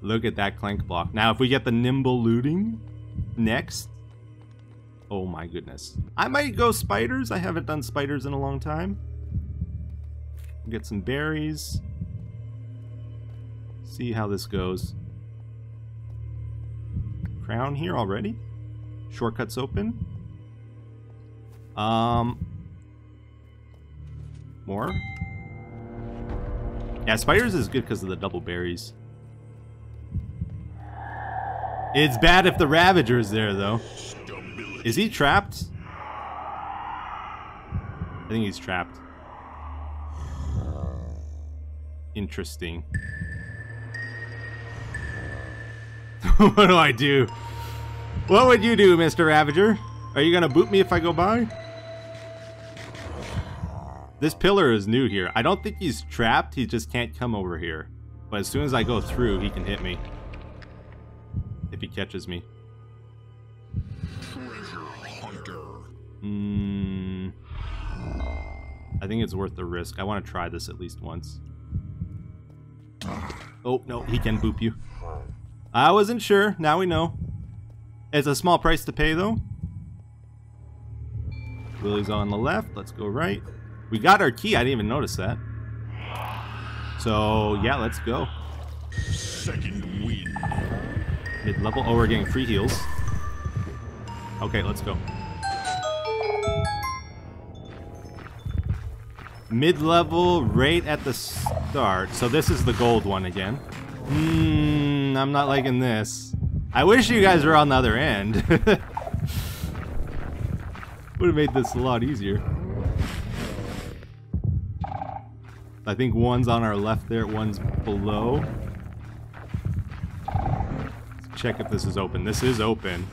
Look at that clank block. Now, if we get the nimble looting next. Oh my goodness. I might go spiders. I haven't done spiders in a long time. Get some berries. See how this goes. Crown here already. Shortcuts open. Um, more. Yeah, spiders is good because of the double berries. It's bad if the Ravager is there, though. Is he trapped? I think he's trapped. Interesting. what do I do? What would you do, Mr. Ravager? Are you gonna boot me if I go by? This pillar is new here. I don't think he's trapped, he just can't come over here. But as soon as I go through, he can hit me. If he catches me. Mm, I think it's worth the risk. I want to try this at least once. Oh, no, he can boop you. I wasn't sure. Now we know. It's a small price to pay, though. Willie's on the left. Let's go right. We got our key. I didn't even notice that. So, yeah, let's go. Second wind. Mid-level. Oh, we're getting free heals. Okay, let's go. Mid-level right at the start. So this is the gold one again. Hmm, I'm not liking this. I wish you guys were on the other end. Would have made this a lot easier. I think one's on our left there, one's below. Let's check if this is open. This is open.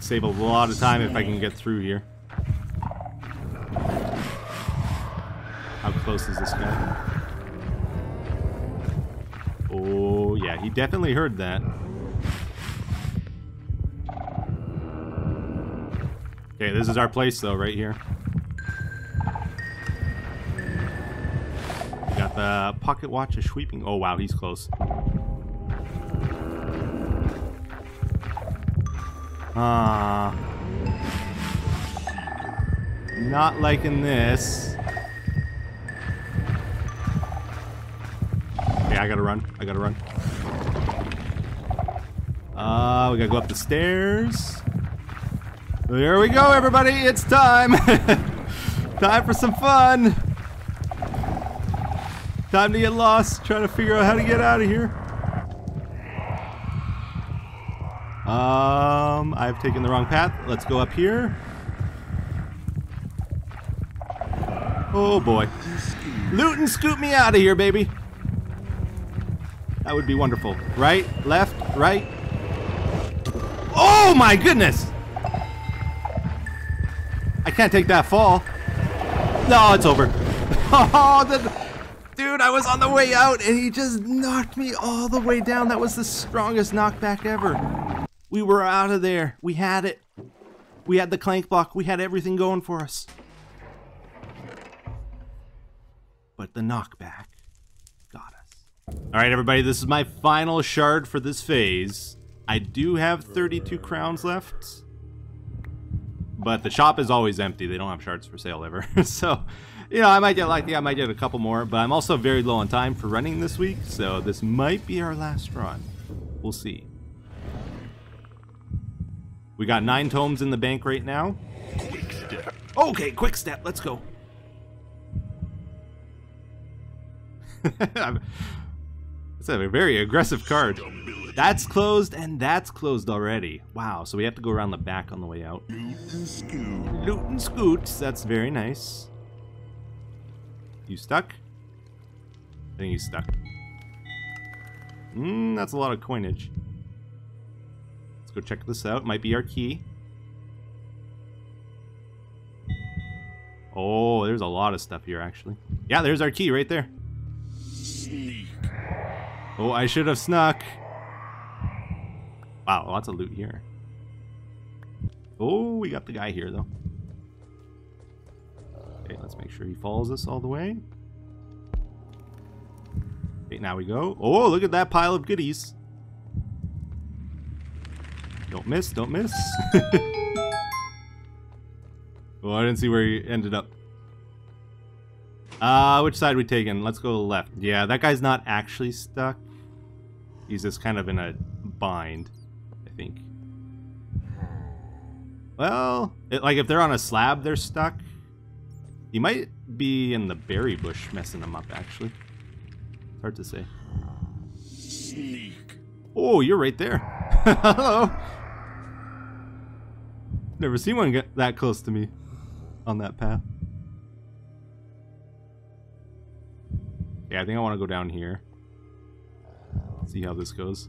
Save a lot of time if I can get through here. How close is this guy? Oh, yeah, he definitely heard that. Okay, this is our place, though, right here. We got the pocket watch is sweeping. Oh wow, he's close. Ah. not liking this. Okay, I gotta run. I gotta run. Uh, we gotta go up the stairs. There we go, everybody. It's time. time for some fun. Time to get lost. Trying to figure out how to get out of here. Um, I've taken the wrong path. Let's go up here. Oh boy. Loot and scoot me out of here, baby. That would be wonderful. Right, left, right. Oh my goodness! Can't take that fall. No, it's over. Oh, the, dude, I was on the way out and he just knocked me all the way down. That was the strongest knockback ever. We were out of there. We had it. We had the clank block. We had everything going for us. But the knockback got us. All right, everybody, this is my final shard for this phase. I do have 32 crowns left. But the shop is always empty. They don't have shards for sale ever. so, you know, I might get lucky. I might get a couple more. But I'm also very low on time for running this week. So this might be our last run. We'll see. We got nine tomes in the bank right now. Quick step. Okay, quick step. Let's go. It's a very aggressive card. That's closed and that's closed already. Wow, so we have to go around the back on the way out. Loot and scoot. That's very nice. You stuck? I think he's stuck. Mmm, that's a lot of coinage. Let's go check this out. Might be our key. Oh, there's a lot of stuff here, actually. Yeah, there's our key right there. Sneak. Oh, I should have snuck. Wow, lots of loot here. Oh, we got the guy here, though. Okay, let's make sure he follows us all the way. Okay, now we go. Oh, look at that pile of goodies. Don't miss, don't miss. well, oh, I didn't see where he ended up. Uh, which side we taking? Let's go left. Yeah, that guy's not actually stuck. He's just kind of in a bind, I think. Well, it, like if they're on a slab, they're stuck. He might be in the berry bush messing them up, actually. It's hard to say. Sneak. Oh, you're right there. Hello. Never seen one get that close to me on that path. Yeah, I think I want to go down here. See how this goes.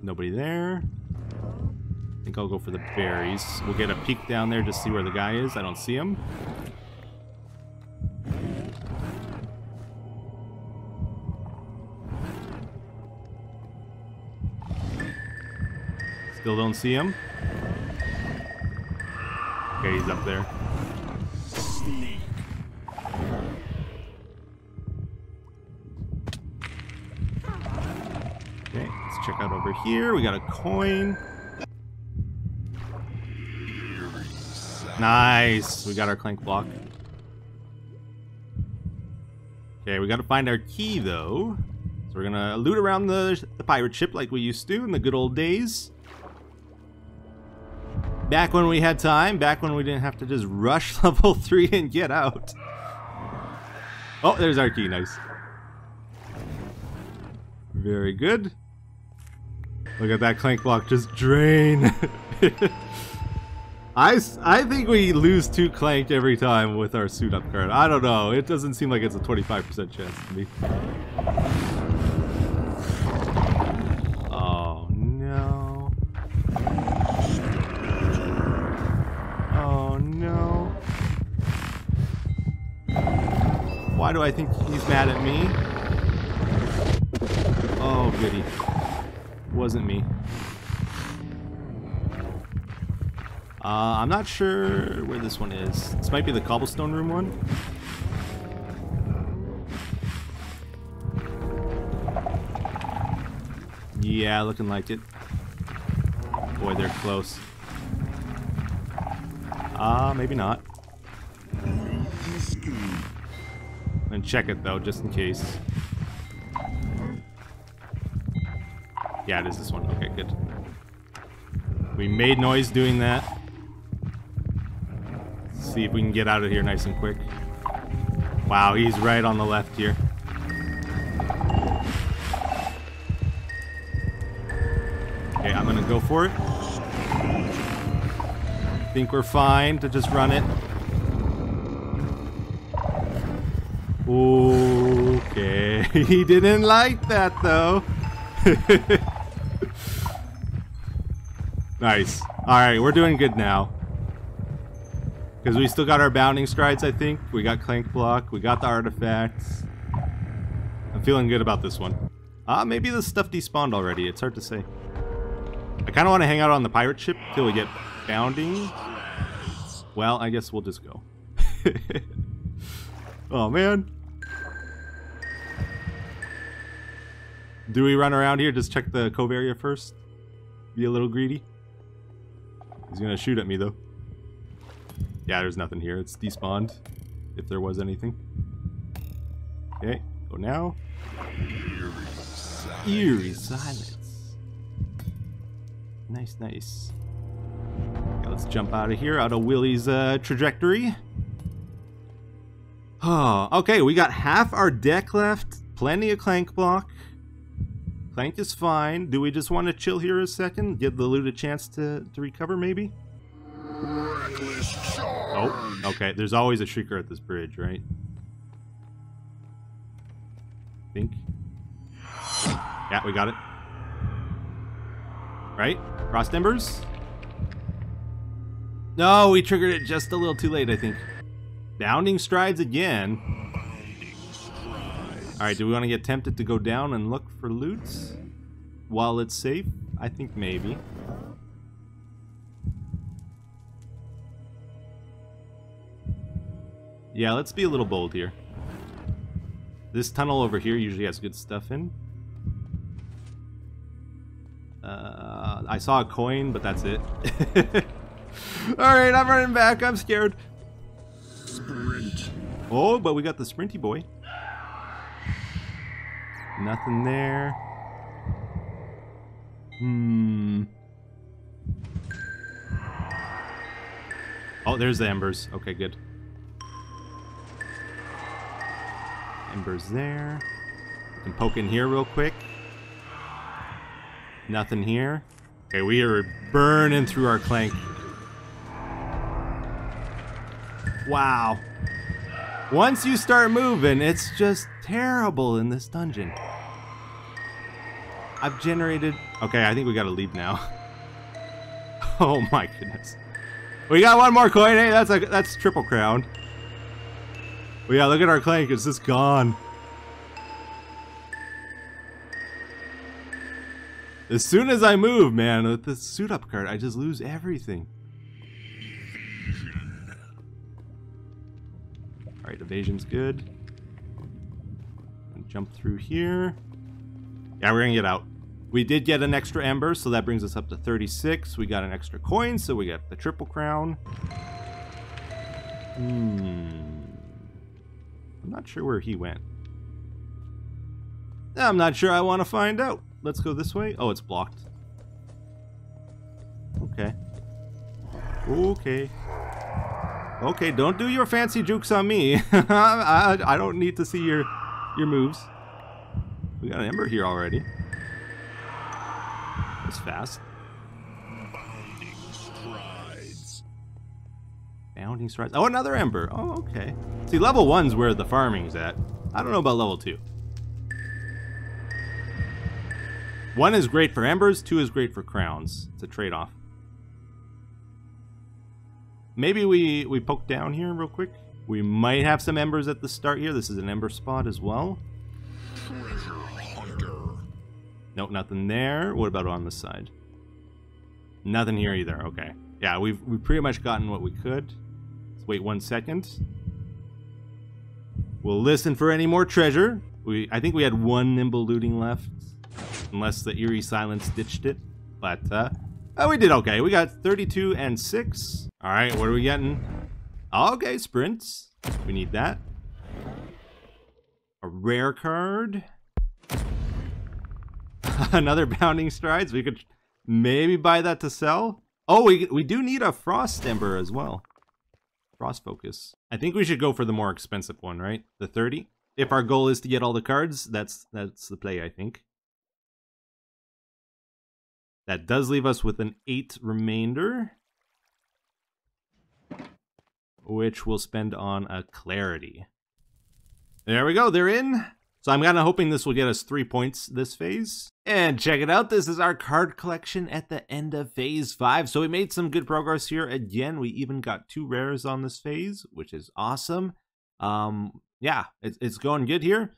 Nobody there. I think I'll go for the berries. We'll get a peek down there to see where the guy is. I don't see him. Still don't see him. Okay, he's up there. Here. We got a coin. Nice. We got our clank block. Okay, we got to find our key though. So we're gonna loot around the, the pirate ship like we used to in the good old days. Back when we had time, back when we didn't have to just rush level 3 and get out. Oh, there's our key, nice. Very good. Look at that clank block just drain. I, I think we lose two clank every time with our suit up card. I don't know. It doesn't seem like it's a 25% chance to me. Oh no. Oh no. Why do I think he's mad at me? Oh goody. Wasn't me. Uh, I'm not sure where this one is. This might be the cobblestone room one. Yeah, looking like it. Boy, they're close. Ah, uh, maybe not. And check it though, just in case. Yeah, it is this one. Okay, good. We made noise doing that. Let's see if we can get out of here nice and quick. Wow, he's right on the left here. Okay, I'm gonna go for it. I Think we're fine to just run it. Okay, he didn't like that though. nice. Alright, we're doing good now. Because we still got our bounding strides, I think. We got Clank Block. We got the artifacts. I'm feeling good about this one. Ah, maybe the stuff despawned already. It's hard to say. I kind of want to hang out on the pirate ship till we get bounding. Well, I guess we'll just go. oh, man. Do we run around here? Just check the cove area first? Be a little greedy? He's gonna shoot at me, though. Yeah, there's nothing here. It's despawned. If there was anything. Okay, go now. Eerie silence. Nice, nice. Let's jump out of here, out of Willie's uh, trajectory. Oh, okay, we got half our deck left. Plenty of clank block. Clank is fine. Do we just want to chill here a second? Give the loot a chance to, to recover, maybe? Oh, okay. There's always a shrieker at this bridge, right? Think. Yeah, we got it. Right? Frost Embers? No, we triggered it just a little too late, I think. Bounding Strides again. Alright, do we want to get tempted to go down and look for loots? While it's safe? I think maybe. Yeah, let's be a little bold here. This tunnel over here usually has good stuff in. Uh, I saw a coin, but that's it. Alright, I'm running back. I'm scared. Sprint. Oh, but we got the sprinty boy. Nothing there. Hmm. Oh, there's the embers. Okay, good. Embers there. We can poke in here real quick. Nothing here. Okay, we are burning through our clank. Wow. Once you start moving, it's just terrible in this dungeon. I've generated... Okay, I think we gotta leave now. oh my goodness. We got one more coin, hey? That's a that's triple crown. But yeah, look at our clank, it's just gone. As soon as I move, man, with the suit up card, I just lose everything. Alright, evasion's good. Jump through here. Yeah, we're gonna get out. We did get an extra ember, so that brings us up to 36. We got an extra coin, so we got the triple crown. Hmm. I'm not sure where he went. I'm not sure I want to find out. Let's go this way. Oh, it's blocked. Okay. Okay. Okay, don't do your fancy jukes on me. I, I don't need to see your your moves. We got an ember here already. It's fast. Bounding strides. Bounding strides. Oh, another ember. Oh, okay. See, level one's where the farming's at. I don't know about level two. One is great for embers, two is great for crowns. It's a trade-off. Maybe we, we poke down here real quick. We might have some embers at the start here. This is an ember spot as well. Nope, nothing there. What about on this side? Nothing here either. Okay. Yeah, we've we've pretty much gotten what we could. Let's wait one second. We'll listen for any more treasure. We I think we had one nimble looting left, unless the eerie silence ditched it. But uh, oh, we did okay. We got 32 and six. All right, what are we getting? Okay, sprints. We need that. A rare card. Another bounding strides. We could maybe buy that to sell. Oh, we we do need a frost ember as well. Frost focus. I think we should go for the more expensive one, right? The 30. If our goal is to get all the cards, that's that's the play, I think. That does leave us with an 8 remainder. Which we'll spend on a clarity. There we go, they're in. So I'm kind of hoping this will get us three points this phase. And check it out, this is our card collection at the end of phase five. So we made some good progress here. Again, we even got two rares on this phase, which is awesome. Um, yeah, it's, it's going good here.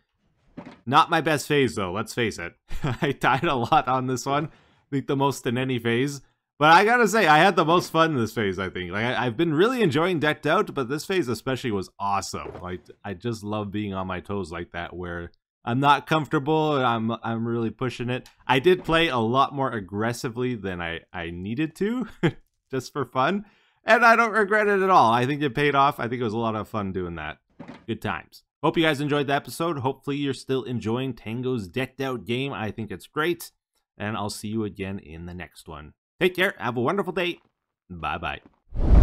Not my best phase though, let's face it. I died a lot on this one. I think the most in any phase. But I gotta say, I had the most fun in this phase, I think. Like, I, have been really enjoying Decked Out, but this phase especially was awesome. Like, I just love being on my toes like that, where I'm not comfortable, I'm I'm really pushing it. I did play a lot more aggressively than I, I needed to, just for fun. And I don't regret it at all. I think it paid off. I think it was a lot of fun doing that. Good times. Hope you guys enjoyed the episode. Hopefully you're still enjoying Tango's Decked Out game. I think it's great. And I'll see you again in the next one. Take care. Have a wonderful day. Bye bye.